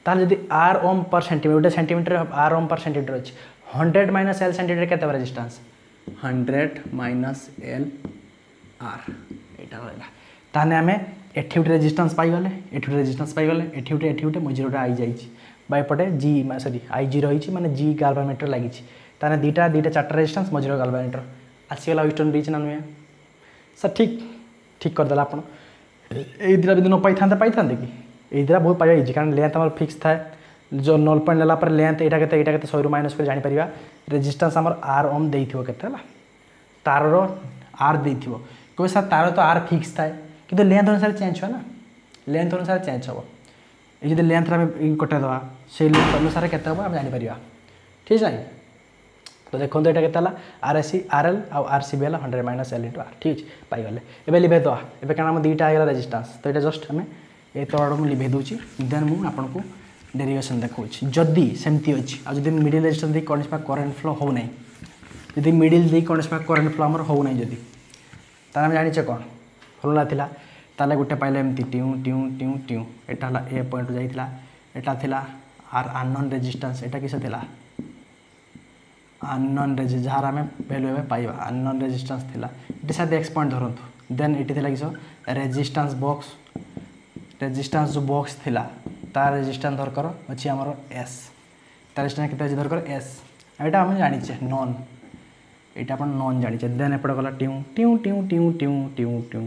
তাহলে যদি r ওম পার সেন্টিমিটার ওটা centimetre r ohm per centimetre আছে 100 माइनस l সেন্টিমিটার কত রেজিস্ট্যান্স 100 माइनस l r এটা হইলা তাহলে আমি এটি গোটে রেজিস্ট্যান্স পাইগলে এটি গোটে রেজিস্ট্যান্স পাইগলে এটি গোটে এটি গোটে মজিরোটা আই যাইছি বা এপটে জি সরি আই জি রয়েছে মানে জি গালভানোমিটার লাগিছে তাহলে দুইটা দুইটা চারটা রেজিস্ট্যান্স মজিরো গালভানোমিটার আসিগলা ওয়েস্টর্ন রিজন নুহে স্যার ঠিক ঠিক করেদেলা আপনার এই দুটা था নপাইতে পাইতে কি এই দুটা বহু পাইবা ইজি কারণ লেন্থ আমার ফিক্স থাকে जो नल पॉइंट नेला लेंथ यहाँ के यहाँ के शहे माइनस कर जापर रेजिस्टान्स आम आर ओम दे तार आर दे कह सर तार तो आर फिक्स थाए कि लेंथ अनुसार चेंज हुए ना लेंथ अनुसार चेंज हम ये लेंथ कटे दवा से लेंथ अनुसार के आम ठीक है তো দেখুন এটা কেতে হল আর এস সি আর এল আউ আর সি বি হল hundred minus L into R ঠিক আছে পাইগলে এবে লিভে দেওয়া এবে কারণ আমার দুইটা হয়ে রেজিষ্টান্স তো এটা জস্ট আমি এই তলটা মু লিভে দেছি দেন মু আপনার ডেরিভেসন দেখাচ্ছি যদি সেমতি অছি আর যদি মিডিল রেজিষ্টান্স দিয়ে কৌশি করেন্ট ফ্লো হো না যদি মিডিল দিয়ে কৌশি করেন্ট ফ্লো আমার হো না যদি তাহলে আমি জানিছে কম হলনা লা তাহলে গোটে পাইলে এমতি টিউ টিউ টিউ টিউ এটা হল এ পয়েন্ট যাইছিলা এটা লা আর আননন রেজিষ্টান্স এটা কিসে লা আননোন রেজি যার আমি ভ্যালু এবার পাইবা আননোন রেজিষ্টান্স লা এটি সাথে এক্স পয়েন্ট ধরতু দেন এটি লা কিছু রেজিষ্টান্স বক্স রেজিষ্টান্স যে বক্স লা তার রেজিষ্টান্স দরকার অছি আমার এস তার রেজিষ্টান্স কেতে দরকার এস এটা আমি জানিছে নন এটা আপনার নন জানিছে দেন এপটে গলা টিউ টিউ টিউ টিউ টিউ টিউ টিউ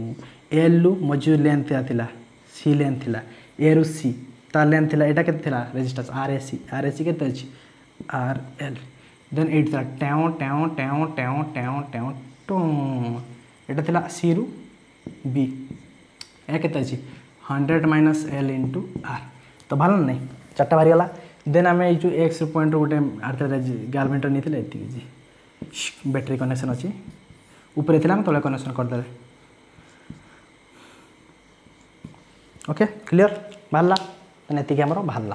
এল রু মজুর লেন্থ লা সি লেন্থ লা এ রু সি তার লেন্থ লা এটা কেতে লা resistance R A C R A C কেতে আছে আর এল ଦେନ୍ ଏଇଠି ଥିଲା ଟେଉଁ ଟେଉଁ ଟେଉଁ ଟେଉଁ ଟେଉଁ ଟେଉଁ ଟୁଁ ଏଇଟା ଥିଲା ସିରୁ ବି ଏହା କେତେ ଅଛି hundred minus L into R ତ ଭଲ ନାହିଁ ଚାରିଟା ବାହାରିଗଲା ଦେନ୍ ଆମେ ଏଇ ଯେଉଁ ଏକ୍ସ ପଏଣ୍ଟରୁ ଗୋଟେ ଆର୍ଥରେ ଗାର୍ମେଣ୍ଟର ନେଇଥିଲେ ଏତିକି ଯେ ବ୍ୟାଟେରୀ କନେକ୍ସନ୍ ଅଛି ଉପରେ ଥିଲା ଆମେ ତଳେ କନେକ୍ସନ୍ କରିଦେଲେ ओके क्लियर बाहर एति आमर बाहर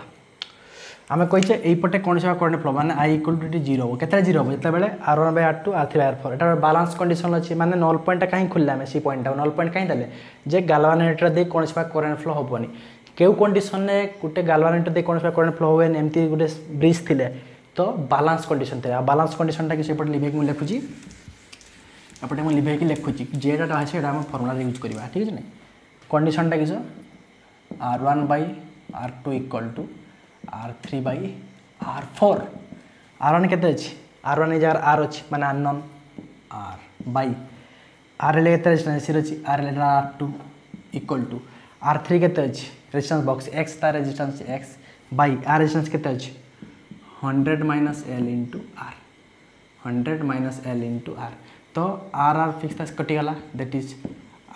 आम कहे यपटे कौन से करंट फ्लो मैंने आई इक्वल टू जीरो हम कत जीरो हम जिते R one by R two R three R four at balance condition अच्छी मैंने नल पॉइंट कहीं खोल आम सी पॉइंट नल पॉइंट कहीं दे जे गालवानेटर दे कौन से करेन्ट फ्लो हेनी কেউ কন্ডিশনে গোটে গালভানেটর দিয়ে কোণী করেন্ট ফ্লো হুয়ে এমতি গোটে ব্রিজ লে তো বালান্স কন্ডিশন লে বালান্স কন্ডিশনটা কি সেপটে লিভাইকি মু লেখুছি এপটে মু লিভাইকি লেখুছি যেটা আছে এটা আমি ফর্মুলার ইউজ করা ঠিক আছে না কন্ডিশনটা kiss R one by R two equal to R three by R four R one के आर वन जगह आर अच्छी आर नन आर बै आर एल के R L R two equal to R three के resistance box X तार resistance X by R resistance के hundred minus L into R hundred minus L into R तो R R fix कटिगला that is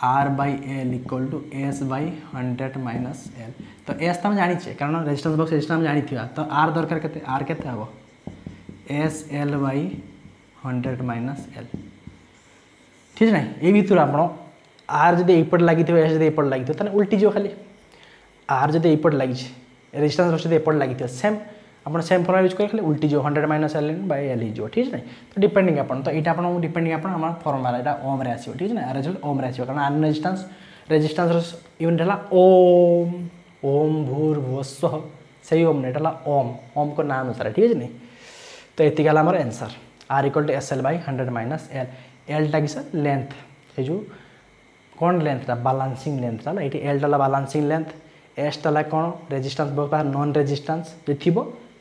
R by L equal to S by hundred minus L ତ S ତ ଆମେ ଜାଣିଛେ କାରଣ resistance box resistance ଆମେ ଜାଣିଥିବା ତ ଆର୍ ଦରକାର କେତେ ଆର୍ କେତେ ହେବ S L by hundred minus L ଠିକ୍ ନାହିଁ ଏଇ ଭିତରୁ ଆପଣ ଆର୍ ଯଦି ଏଇପଟେ ଲାଗିଥିବ ଏସ୍ ଯଦି ଏଇପଟେ ଲାଗିଥିବ ତାହେଲେ ଉଲ୍ଟିଯିବ ଖାଲି ଆର୍ ଯଦି ଏଇପଟେ ଲାଗିଛି ରେଜିଷ୍ଟାନ୍ସ ବକ୍ସ ଯଦି ଏପଟେ ଲାଗିଥିବ ସେମ୍ ଆପଣ ସେମ୍ ଫର୍ମୁଲା ୟୁଜ୍ କରିଲେ ଉଲ୍ଟିଯିବ hundred minus L by L ହେଇଯିବ ଠିକ୍ ନାହିଁ ତ ଡିପେଣ୍ଡିଂ ଆପଣ ତ ଏଇଟା ଆପଣଙ୍କୁ ଡିପେଣ୍ଡିଂ ଆପଣ ଆମର ଫର୍ମୁଲା ଏଇଟା ଓମ୍ରେ ଆସିବ ଠିକ୍ ନାହିଁ ଆର୍ ରେଜଲ୍ଟ ଓମ୍ରେ ଆସିବ କାରଣ ଆର୍ ରେଜିଷ୍ଟାନ୍ସ ରେଜିଷ୍ଟାନ୍ସର ୟୁନିଟ୍ ହେଲା ଓମ୍ ओम ओम भूर भुवस्व से ओम नहीं है ओम। ओम को ना अनुसार ठीक है नहीं? तो ये गला आम answer R equal to S L by hundred minus L एलटा कि लेंथ ये जो कौन लेंथटा बालांसिंग लेंथटा ये एलटा बालांसिंग लेंथ एसटा कौन? रेजिस्टेंस बक्स नन रेजिस्टेंस जे थी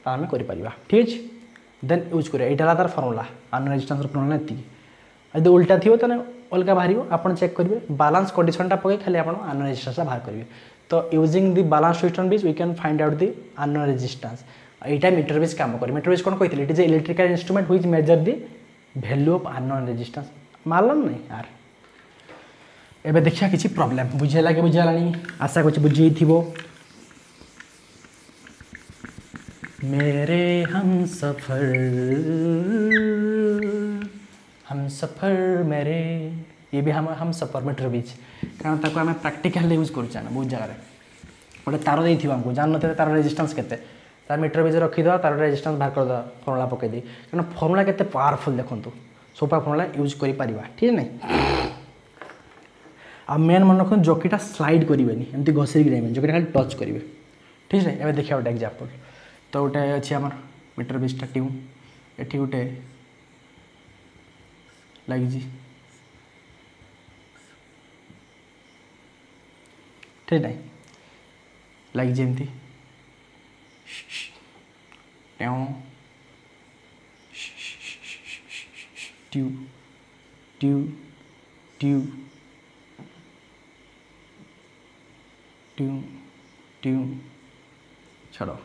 आम कर ठीक अच्छे देन यूज़ कर यहाँ तार फर्मुला आन रेजिस्टेंस फर्मुला ये यदि उल्टा थी तो अलग बाहर आप चेक करेंगे बालांस कंडीशनटा पकई खाली आप आन बाहर करेंगे तो using the balance system bridge we can find out the unknown resistance यहाँ मीटर बीज कम कर मीटर बीज कौन कही इट इज़ इलेक्ट्रिकल इन्स्ट्रुमेंट हुई measure the value of unknown resistance मारल नहीं यार एवं देखा कि प्रोब्लेम बुझेगा कि बुझेगा आशा कर बुझे थी मेरे हम सफ़र हम सफ़र मेरे ये भी हम हम सफ़र मीटर बीच। कारण ताको आम प्राक्टिकाल यूज़ कर बहुत जगह गोटे तार दे आमको, जान ना तार रेजिस्टेंस के तार मीटर बीच रखीद तार रेजिस्टेंस बाहर करदे फर्मुला पकईदे कारण फर्मुला के पावरफुल देखो सब फर्मुला यूज़ कर ठीक है नहीं? आ मेन मन रखते जकीटा स्लाइड करेंगे एमती घषिक जकीटा खाली टच करेंगे ठीक है एवं देखिए गोटे एक्जामपल तो गोटे अच्छी आम मीटर बीसटा ट्यूब एटी गोटे लगी ठीक है लगी जमी tube tube tube tube tube छोड़ो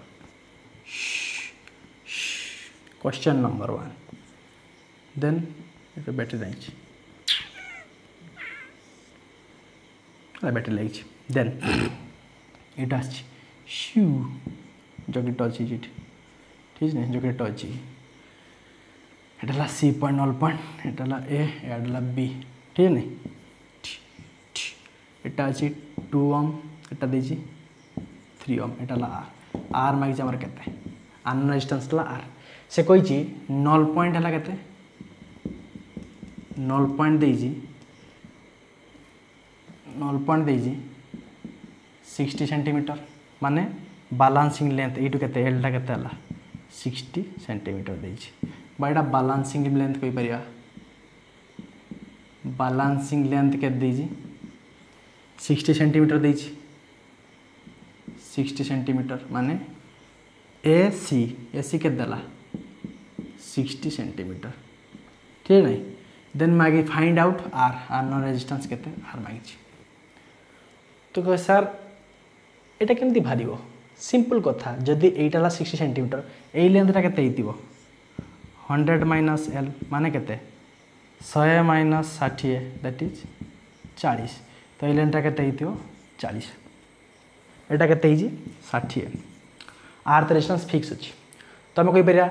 question number one then এটা ব্যাটারি লাগছে ব্যাটারি লাগছে দেন এটা আসছে শিউ যোগে টচি যেটি ঠিক আছে যোগে টচি এটা হল সি পয়েন্ট অল পয়েন্ট এটা হল এ এটা হল বি ঠিক আছে এটা আছে টু অম এটা দিয়েছি থ্রি অম এটা হল আর আর মাগিছে আমার কেতে আর রেজিস্টান্স হল আর সে কইছি নল পয়েন্ট হল কেতে নল পয়েন্ট দিয়েছি নল পয়েন্ট দিয়েছি सिक्सटी सेन्टीमिटर मान ବାଲାନ୍ସିଂ ଲେନ୍ଥ ଏଇଠୁ କେତେ ଏଲ୍ଟା କେତେ ହେଲା ସିକ୍ସଟି ସେଣ୍ଟିମିଟର ଦେଇଛି ବା ଏଇଟା ବାଲାନ୍ସିଂ ଲେନ୍ଥ କହିପାରିବା ବାଲାନ୍ସିଂ ଲେନ୍ଥ କେତେ ଦେଇଛି ସିକ୍ସଟି ସେଣ୍ଟିମିଟର ଦେଇଛି ସିକ୍ସଟି ସେଣ୍ଟିମିଟର ମାନେ ଏ ସି ଏ ସି କେତେ ଦେଲା ସିକ୍ସଟି ସେଣ୍ଟିମିଟର ଠିକ୍ ନାହିଁ ଦେନ୍ ମାଗି ଫାଇଣ୍ଡ ଆଉଟ୍ ଆର୍ ଆର୍ର ରେଜିଷ୍ଟାନ୍ସ କେତେ ଆର୍ ମାଗିଛି ତ ସାର୍ ଏଇଟା କେମିତି ବାହାରିବ ସିମ୍ପଲ୍ କଥା ଯଦି ଏଇଟା ହେଲା ସିକ୍ସଟି ସେଣ୍ଟିମିଟର ଏଇ ଲେନ୍ଥଟା କେତେ ହେଇଥିବ ହଣ୍ଡ୍ରେଡ଼ ମାଇନସ୍ ଏଲ୍ ମାନେ କେତେ ଶହେ ମାଇନସ୍ ଷାଠିଏ ଦ୍ୟାଟ୍ ଇଜ୍ ଚାଳିଶ ତ ଏଇ ଲେନ୍ଥଟା କେତେ ହେଇଥିବ ଚାଳିଶ ଏଇଟା କେତେ ହେଇଛି ଷାଠିଏ ଆର୍ ତ ରେଜିଷ୍ଟାନ୍ସ ଫିକ୍ସ ଅଛି ତ ଆମେ କହିପାରିବା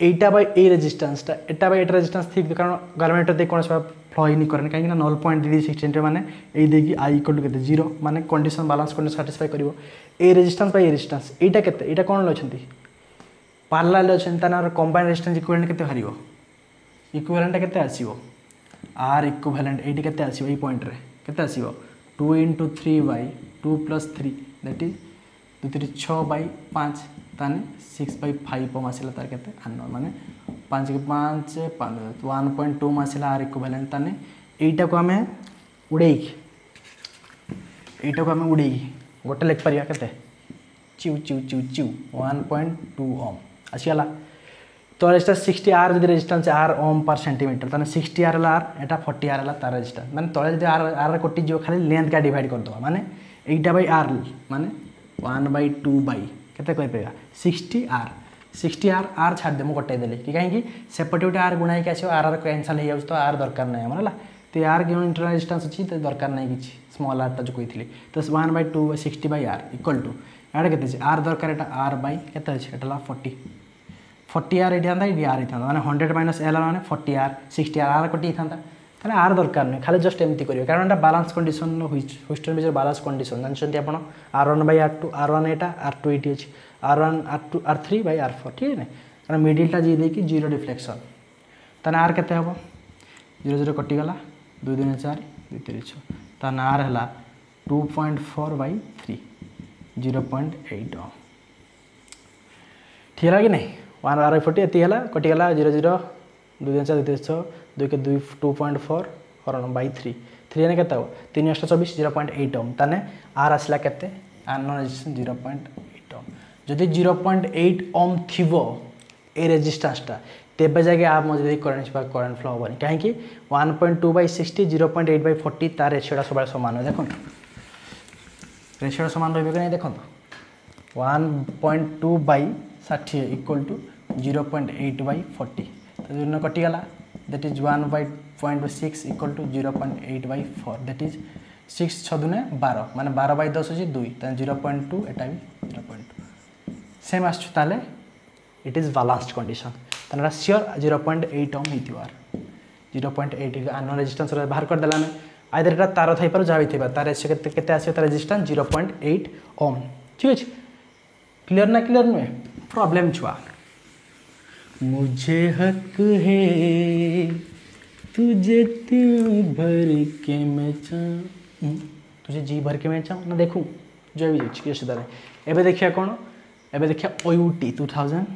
এইটা বাই এই রেজিষ্টান্সটা এটা বাই এটা রেজিষ্টান্স ঠিক কারণ গার্মেন্টটা দিয়ে কোনো সময় ফ্লোইনি করেনি কারণ নল পয়েন্ট দিয়ে সিক্স টেন মানে এই দিয়ে আই ইকল টু কেতে জিরো মানে কন্ডিশন বালান্স কন্ডিশন সাটিসফাই করব এই রেজিষ্টান্স বাই এই রেজিষ্টান্স এইটা কেতে এইটা কোণ অনেক পার্লাল অনেক তার কম্বাইন রেজিষ্টান্স ইকুইভ্যালেন্ট কেতে হারিব ইকুইভ্যালেন্টটা কেতে আসব আর ইকুইভ্যালেন্ট এইটি কেতে আসব এই পয়েন্টরে কেতে আসব two into three by two plus three that is দুই তিন ছ বাই পাঁচ ताने सिक्स बै फाइव आसला तार के मानने पाँच के पाँच वन पॉइंट टू आसला आर इक्वेलेंट ताने यहीटा को आम उड़े यहीटा को आम उड़े गोटे लिखिपर के चिउ चिउ चिउ चिउ वन पॉइंट टू ओम आसगला तो रेजिस्टा सिक्सटी आर जब resistance R ohm per centimetre ताने सिक्सटी आर है आर एटा फोर्टी आर है तार रेजिस्टान्स मैंने तले जब आर आर कटिज खाली लेंथ का डिड करदे मैंने यहीटा बै आर मानने वन बै टू बै କେତେ କହିପାରିବା? ସିକ୍ସଟି ଆର୍ ସିକ୍ସଟି ଆର୍ ଆର୍ ଛାଡ଼ିଦେ ମୁଁ କଟାଇ ଦେଲି। କି କାହିଁକି? ସେପଟେ ଗୋଟେ ଆର୍ ଗୁଣା ହେଇକି ଆସିବ ଆର୍ ଆର୍ କ୍ୟାନସଲ୍ ହେଇଯାଉଛି ତ ଆର୍ ଦରକାର ନାହିଁ ଆମର ହେଲା। ତ ଆର୍ ଯେଉଁ ଇଣ୍ଟରନାଲ୍ ଡିଷ୍ଟାନ୍ସ ଅଛି? ତ ଦରକାର ନାହିଁ କିଛି। ସ୍ମଲ୍ ଆର୍ଟା ଯେଉଁ କହିଥିଲି। ତ one by two sixty by R equal to ଏଇଟା କେତେ ଅଛି? ଆର୍ ଦରକାର ଏଇଟା ଆର୍ ବାଇ କେତେ ଅଛି? ଏଇଟା ହେଲା ଫର୍ଟି ଫର୍ଟି ଆର୍ ଏଇଠି ଥାନ୍ତା ଏଇଠି ଆର୍ ହେଇଥାନ୍ତା। ମାନେ ହଣ୍ଡ୍ରେଡ଼ ମାଇନସ୍ ଏଲ୍ ମାନେ forty R sixty R R କଟି ହେଇଥାନ୍ତା। ତାହେଲେ ଆର୍ ଦରକାର ନୁହେଁ ଖାଲି ଜଷ୍ଟ ଏମିତି କରିବେ କାରଣ ଏଇଟା ବାଲାନ୍ସ କଣ୍ଡିସନ୍ର ହୁଇଷ୍ଟନ୍ ବିଚର ବାଲାନ୍ସ କଣ୍ଡିସନ୍ ଜାଣିଛନ୍ତି ଆପଣ R one by R two R one ଏଇଟା ଆର୍ ଟୁ ଏଇଠି ଅଛି R one R two R three by R four ଠିକ୍ ନାହିଁ କାରଣ ମିଡ଼ିଲ୍ଟା ଯିଏ ଦେଇକି ଜିରୋ ଡିଫ୍ଲେକ୍ସନ୍ ତାହେଲେ ଆର୍ କେତେ ହେବ ଜିରୋ ଜିରୋ କଟିଗଲା ଦୁଇ ଦୁଇ ଚାରି ଦୁଇ ତିନି ଛଅ ତାହେଲେ ଆର୍ ହେଲା two point four by three zero point eight ଠିକ୍ ହେଲା କି ନାହିଁ ୱାନ୍ ଆର୍ ଫୋର୍ଟି ଏତିକି ହେଲା କଟିଗଲା ଜିରୋ ଜିରୋ ଦୁଇ ଦୁଇ ଚାରି ଦୁଇ ତିନି ଛଅ দুইকে দুই টু পয়েন্ট ফোর হরণ বাই থ্রি থ্রি এনে কেতে হব তিন অষ্ট চবিশ জিরো পয়েন্ট এইট ওম তাহলে আর আসলা কেতে? আর নন জিরো পয়েন্ট এইট ওম যদি জিরো পয়েন্ট এইট ওম থিব, এই রেজিস্টান্সটা তেবে যাকে আপ মধ্যে করেন্ট বা করেন্ট ফ্লো হবনি। কাহি one point two by sixty zero point eight by forty তার রেসিওটা সবাই সমান দেখুন রেসিওটা সমান রহবে কিনা? দেখুন one point two by ষাঠিয়ে equal to zero point eight by forty তো কটিগলা that is 1 by 0.6 equal to 0.8 by 4 that is 6 6 দুনে 12 মানে 12 বাই 10 হচ্ছে 2 তাহলে 0.2 এটা বি 0.2 সেম আসছে তাহলে ইট ইজ বালান্সড কন্ডিশন তাহলে এটা সিওর 0.8 ওহম হইতিব আর 0.8 আনন রেজিস্ট্যান্স বাহার করে দেলা আমি। আইদার এটা তার থাইপার যা হইতিবা তার এসে কেতে কেতে আসিব তার রেজিস্ট্যান্স 0.8 ওহম ঠিক আছে? ক্লিয়ার না ক্লিয়ার নুয়ে? প্রবলেম ছুয়া। मुझे हक है तुझे दिल भर के मैं चाहूँ। तुझे जी भर के मैं चाहूँ? ना देखूँ? जो भी चिकित्सा द्वारा एवं देखिए कौन? एवं देखिए O U T thousand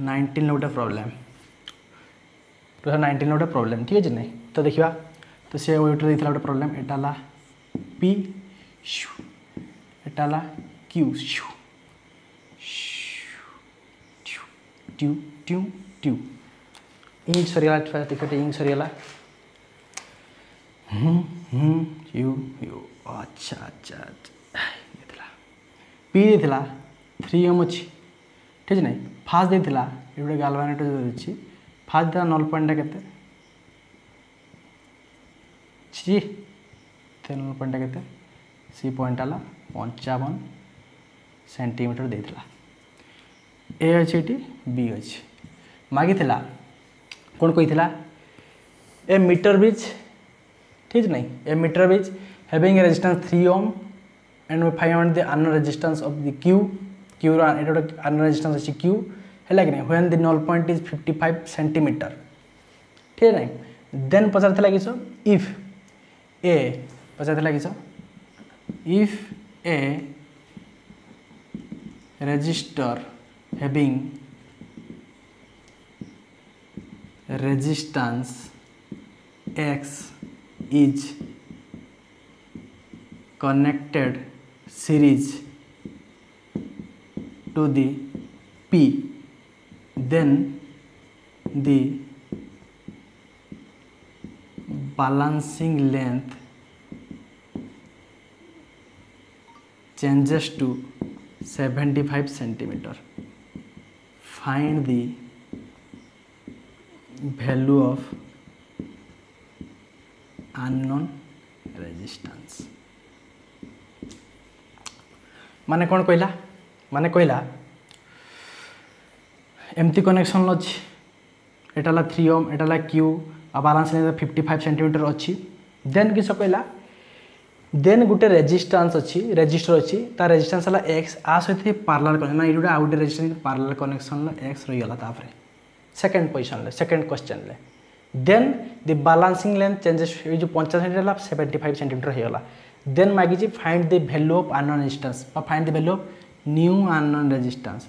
nineteen गोटे प्रोब्लेम टू थाउज़ेंड नाइंटीन गोटे प्रोब्लेम ठीक है नहीं? तो देखा तो सी ओ यू टी गोटे प्रोब्लेम एटा पी एटा क्यू ट्यू ट्यू ट्यू इंच सरीगला टिकट इंच सरीगला यू यू अच्छा अच्छा अच्छा पी देला थ्री एम अच्छी ठीक है नहीं फास्ट देला ये गोटे गालवानेट अच्छी फास्ट देला नल पॉइंटा के नल पॉइंटा के पॉइंट है पंचावन सेंटीमीटर देला ଏ ଅଛି ଏଠି ବି ଅଛି ମାଗିଥିଲା କ'ଣ କହିଥିଲା ଏ ମିଟର ବ୍ରିଜ୍ ଠିକ୍ ନାହିଁ a metre bridge having a resistance three ohm and five and the other resistance of the Q କ୍ୟୁର ଏଇଟା ଗୋଟେ ଆନର ରେଜିଷ୍ଟାନ୍ସ ଅଛି କ୍ୟୁ ହେଲା କି ନାହିଁ when the null point is fifty five centimetre ଠିକ୍ ନାହିଁ ଦେନ୍ ପଚାରିଥିଲା କିସ ଇଫ୍ ଏ ପଚାରିଥିଲା କିସ if a resistor having resistance x is connected series to the p then the balancing length changes to 75 centimeter find the value of unknown resistance. মানে কোন কইলা মানে কইলা এমতি কনেকশন অছি এটা হল থ্রি ওম এটা হল Q R balance line fifty five centimetre অছি দেন কিস কইলা ଦେନ୍ ଗୋଟେ ରେଜିଷ୍ଟାନ୍ସ ଅଛି ରେଜିଷ୍ଟର ଅଛି ତା ରେଜିଷ୍ଟାନ୍ସ ହେଲା ଏକ୍ସ ଆ ସହିତ ପାର୍ଲାର କନେକ୍ସନ୍ ମାନେ ଏଇଠି ଗୋଟେ ଆଉ ଗୋଟେ ରେଜିଷ୍ଟାନ୍ସ ପାର୍ଲାର କନେକ୍ସନ୍ର ଏକ୍ସ ରହିଗଲା ତାପରେ। ସେକେଣ୍ଡ ପୋଜିସନ୍ରେ second କ୍ୱେଶ୍ଚନ୍ରେ then the balancing length changes ଏଇ ଯେଉଁ ପଚାଶ ସେଣ୍ଟିମିଟର ହେଲା ସେଭେଣ୍ଟି ଫାଇଭ୍ ସେଣ୍ଟିମିଟର ହେଇଗଲା। ଦେନ୍ ମାଗିଛି find the value of unknown resistance ବା find the value of new unknown resistance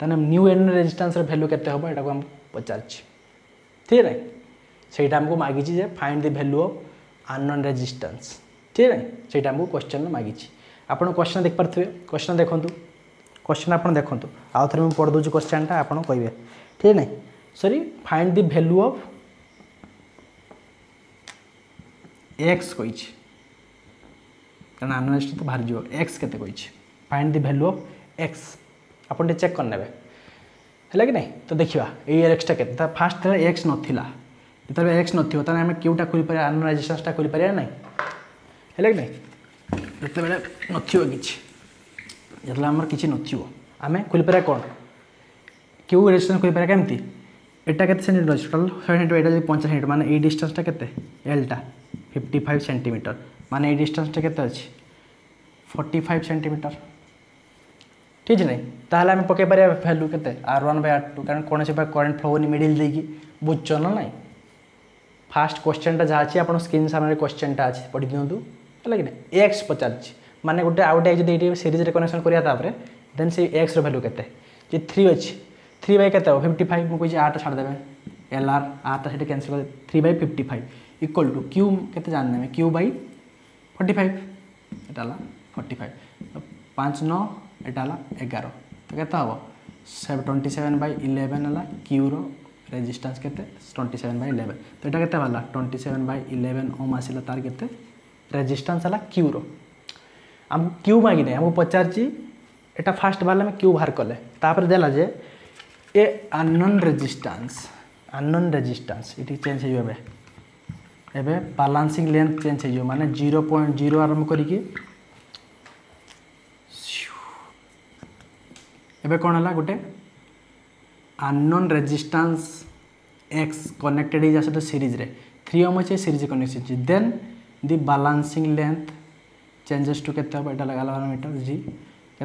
ତାହେଲେ ନ୍ୟୁ ଆନନ୍ ରେଜିଷ୍ଟାନ୍ସର ଭ୍ୟାଲୁ କେତେ ହେବ ଏଟାକୁ ଆମକୁ ପଚାରିଛି। ଠିକ୍ ନାହିଁ ସେଇଟା ଆମକୁ ମାଗିଛି ଯେ find the value of unknown resistance ଠିକ୍ ନାହିଁ ସେଇଟା ଆମକୁ କ୍ୱେଶ୍ଚନ୍ରେ ମାଗିଛି ଆପଣ କ୍ୱେଶ୍ଚନ୍ ଦେଖିପାରୁଥିବେ କ୍ୱେଶ୍ଚନ୍ ଦେଖନ୍ତୁ କ୍ୱେଶ୍ଚନ୍ ଆପଣ ଦେଖନ୍ତୁ ଆଉ ଥରେ ମୁଁ ପଢ଼ି ଦେଉଛି କ୍ୱେଶ୍ଚନ୍ଟା ଆପଣ କହିବେ ଠିକ୍ ନାହିଁ sorry find the value of X କହିଛି କାରଣ ଆନୁଆଲିଷ୍ଟ ତ ବାହାରିଯିବ ଏକ୍ସ କେତେ କହିଛି find the value of X ଆପଣ ଟିକେ ଚେକ୍ କରିନେବେ ହେଲା କି ନାହିଁ ତ ଦେଖିବା ଏଇ ଏକ୍ସଟା କେତେ ତା ଫାଷ୍ଟ ଥିଲା ଏକ୍ସ ନଥିଲା ଯେତେବେଳେ ଏକ୍ସ ନଥିବ ତାହେଲେ ଆମେ କେଉଁଟା ଖୋଲିପାରିବା ଆନୁଆଲ ରେଜିଷ୍ଟାନ୍ସଟା ଖୋଲିପାରିବା ନାହିଁ ହେଲା କି ନାହିଁ ଯେତେବେଳେ ନଥିବ କିଛି ଯେତେବେଳେ ଆମର କିଛି ନଥିବ ଆମେ ଖୋଲିପାରିବା କ'ଣ? କେଉଁ ରେଜିଷ୍ଟ୍ରେସନ୍ ଖୋଲିପାରିବା କେମିତି? ଏଇଟା କେତେ ସେଣ୍ଟିମିଟର ଅଛି ଟୋଟାଲ୍ ସେଣ୍ଟିମିଟର ଏଇଟା ଯଦି ପଞ୍ଚାଶ ସେଣ୍ଟିମିଟର ମାନେ ଏଇ ଡିଷ୍ଟାନ୍ସଟା କେତେ? ଏଲ୍ଟା ଫିଫ୍ଟି ଫାଇଭ୍ ସେଣ୍ଟିମିଟର ମାନେ ଏଇ ଡିଷ୍ଟାନ୍ସଟା କେତେ ଅଛି? ଫର୍ଟି ଫାଇଭ୍ ସେଣ୍ଟିମିଟର ଠିକ୍ ନାହିଁ ତାହେଲେ ଆମେ ପକାଇ ପାରିବା ଭ୍ୟାଲୁ କେତେ? R one by R two କାରଣ କୌଣସି ପ୍ରକାର କରେଣ୍ଟ ଫ୍ଲୋ ହେଉନି ମିଡ଼ିଲ୍ ଦେଇକି। ବୁଝୁଛ ନା ନାହିଁ ଫାଷ୍ଟ କ୍ୱେଶ୍ଚନଟା ଯାହା ଅଛି ଆପଣ ସ୍କ୍ରିନ୍ ସାମ୍ନାରେ କ୍ୱେଶ୍ଚନଟା ଅଛି ପଢ଼ିଦିଅନ୍ତୁ। ହେଲା କି ନା ଏକ୍ସ ପଚାରୁଛି। ମାନେ ଗୋଟେ ଆଉ ଗୋଟେ ଯଦି ଏଇଠି ସିରିଜରେ କନେକ୍ସନ୍ କରିବା ତାପରେ ଦେନ୍ ସେ ଏକ୍ସର ଭ୍ୟାଲୁ କେତେ? ଯଦି ଥ୍ରୀ ଅଛି ଥ୍ରୀ ବାଇ କେତେ ହେବ? ଫିଫ୍ଟି ଫାଇଭ୍ ମୁଁ କହିଛି ଆଠ ଛାଡ଼ିଦେବେ। ଏଲ୍ ଆର୍ ଆଠଟା ସେଠି କ୍ୟାନ୍ସଲ୍ କରି three by fifty five equal to Q କେତେ ଜାଣିନେବେ? କ୍ୟୁ ବାଇ ଫର୍ଟି ଫାଇଭ୍ ଏଇଟା ହେଲା ଫର୍ଟି ଫାଇଭ୍ ପାଞ୍ଚ ନଅ ଏଇଟା ହେଲା ଏଗାର। ତ କେତେ ହେବ? ଟ୍ୱେଣ୍ଟି ସେଭେନ୍ ବାଇ ଇଲେଭେନ୍ ହେଲା କ୍ୟୁର ରେଜିଷ୍ଟାନ୍ସ କେତେ? ଟ୍ୱେଣ୍ଟି ସେଭେନ୍ ବାଇ ଇଲେଭେନ୍ ତ ଏଇଟା କେତେ ହେଲା twenty seven by eleven ohm ଆସିଲା ତାର କେତେ? रेजिस्टान्स है क्यूर आमको क्यू मागिना, आमको पचार फास्ट बाहर आम क्यू बाहर कले। तापर देला जे, ए आनन रेजिस्टान्स आनन रेजिस्टान्स ये चेंज हो बालांसिंग लेंथ चेंज हो माने ज़ीरो पॉइंट ज़ीरो आरंभ करके। गोटे? आनन रेजिस्टान्स एक्स कनेक्टेड हो सीरीज़ रे। थ्री ओम अच्छे series connection then the balancing length changes to के लगा मीटर जी के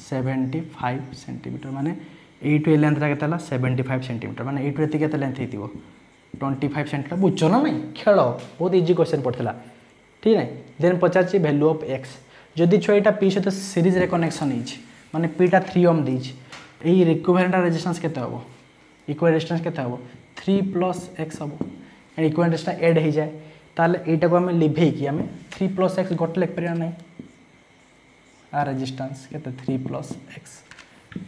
सेवेन्टी फाइव सेन्टीमिटर मैंने ये लेंथटा के सेवेन्टी फाइव सेन्टीमिटर मैंने ये के लेंथ हो ट्वेंटी फाइव सेन्टीमिटर बुझ ना ना खेल बहुत इजी क्वेश्चन पड़ता ठीक ना देन पचार भैल्यू अफ एक्स जदि छुआ यहाँ पी सहित सीरीज कनेक्शन मैंने पीटा थ्री ओम देई रिक्वेरेन्टा रेजिस्टान्स के इक्वेल रेजिस्टान्स के थ्री प्लस एक्स हम इक्वेल रेजिस्टान्स एड हो जाए রেজিস্টান্স কেতে হব ইকুয়াল রেজিস্টান্স কেতে হব থ্রি প্লস এক্স হব ইকুয়াল রেজিস্টান্স এড হয়ে যায় তাহলে এইটাকে আমি লিভেইকি আমি থ্রি প্লস এক্স গোটে লিখিপারা না আর রেজিষ্টান্স কেতে থ্রি প্লস এক্স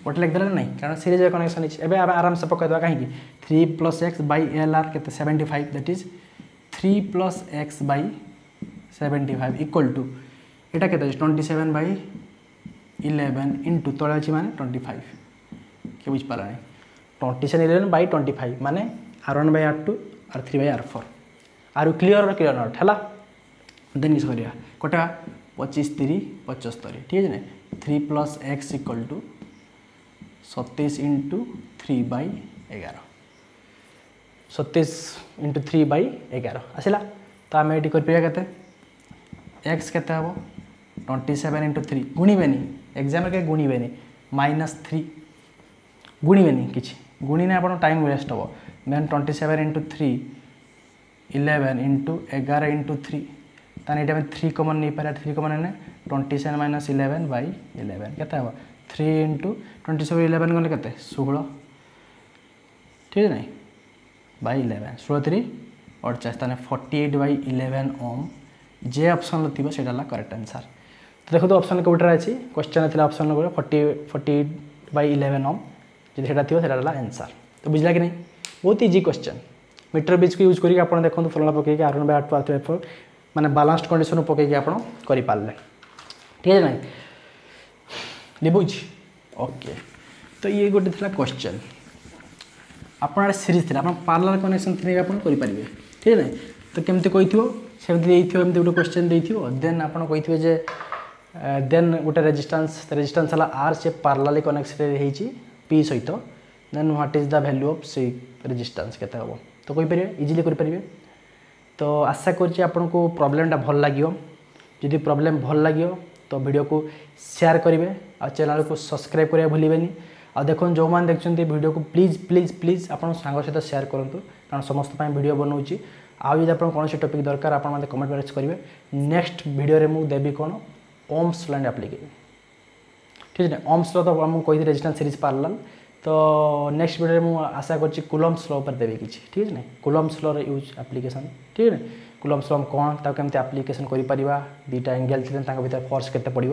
গোটে লিখিদেলে না কারণ সিরিজরে কনেকশন হয়েছে এবে আমি আরামসে পকাইদেবা কাহিঁকি three plus X by L R কেতে seventy five that is three plus X by seventy five equal to এটা কেতে আছে twenty seven by eleven into তলে আছে মানে টোয়েন্টি ফাইভ কেউ বুঝিপারা না twenty seven eleven by twenty five মানে R one by R two R three by R four R clear clear not है देन किस कर कटा? पचिश तीरी पचस्तरी ठीक है ना? Three plus X equal to सतैश into three by एगार सतैश इंटू थ्री बै एगार आसला तो आम ये करते एक्स के ट्वेंटी सेवेन इंटू थ्री गुणवे एक्जाम के गुणवे माइनस थ्री गुणवे कि गुणने आप टाइम वेस्ट हम then twenty seven into three eleven into एगार इंटू थ्री तेज थ्री कमन नहीं पारे थ्री कमन मैंने twenty seven minus eleven by eleven के three into twenty seven eleven गले के षोह ठीक है ना बै इलेवेन षोह थ्री अड़चाश तेज forty eight by eleven ohm J option थी से करेक्ट आंसर तो देखो अप्सन कौटे अच्छी क्वेश्चन थी option forty forty eight by eleven ohm जो थी से आंसर तो बुझला कि नहीं? बहुत इजी क्वेश्चन ମିଟର ବିଜକୁ ୟୁଜ୍ କରିକି ଆପଣ ଦେଖନ୍ତୁ ଫଲଡ଼ା ପକାଇକି ଆଠ ବାଇ ଆଠ ଟୁ ଏଫ୍ ମାନେ ବାଲାନ୍ସଡ କଣ୍ଡିସନ୍ ପକାଇକି ଆପଣ କରିପାରିଲେ ঠিক আছে না লেবুজি ওকে তো ইয়ে গোটে লা কোশ্চেন আপনার সিরিজ লা আপনার পার্লার কনেকশন থেকে আপনার করে পারবে ঠিক আছে না তো কেমতি কইথিও সেমতি দেইথিও এমতি গোটে কোশ্চেন দেইথিও দেন আপনার কইথিও যে দেন গোটে রেজিস্টান্স রেজিস্টান্স হলা আর সে পার্লালি কনেকশন হইছি পি সহিত then what is the value of সেই রেজিস্টান্স কেতে হবো তো কইপারিবে ইজিলি করিপারিবে তো আশা করছি আপনার প্রোবলেমটা ভাল লাগিব যদি প্রোবলেম ভাল লাগিব তো ভিডিওকে সেয়ার করবে আর চ্যানেলকে সবসক্রাইব করা ভুলবেনি আর দেখুন যে দেখছেন ভিডিওকে প্লিজ প্লিজ প্লিজ আপনার সাঙ্গ সহ সেয়ার করতু কারণ সমস্ত ভিডিও বনাউছি আউ যদি আপনার কোণী টপিক দরকার আপনার মধ্যে কমেন্ট মেসেজ করবে নেক্সট ভিডিওরে মু দেবি কোণ ওমস ল্যান্ড আপ্লিকেশন ঠিক আছে ওমসর তো আমি কই রেজিস্ট্যান্স সিরিজ পার্লাল তো নেক্সট ভিডিওরে মু আশা করছি কুলম স্লো উপরে দেবে কিছু ঠিক আছে না কুলম স্লোর ইউজ আপ্লিকেসন ঠিক আছে কুলম স্লো কোণ তাকে কেমতি আপ্লিকেসন করে পারা দুইটা এঙ্গেল ছিল তাঁর ভিতরে ফোর্স কেতে পড়ব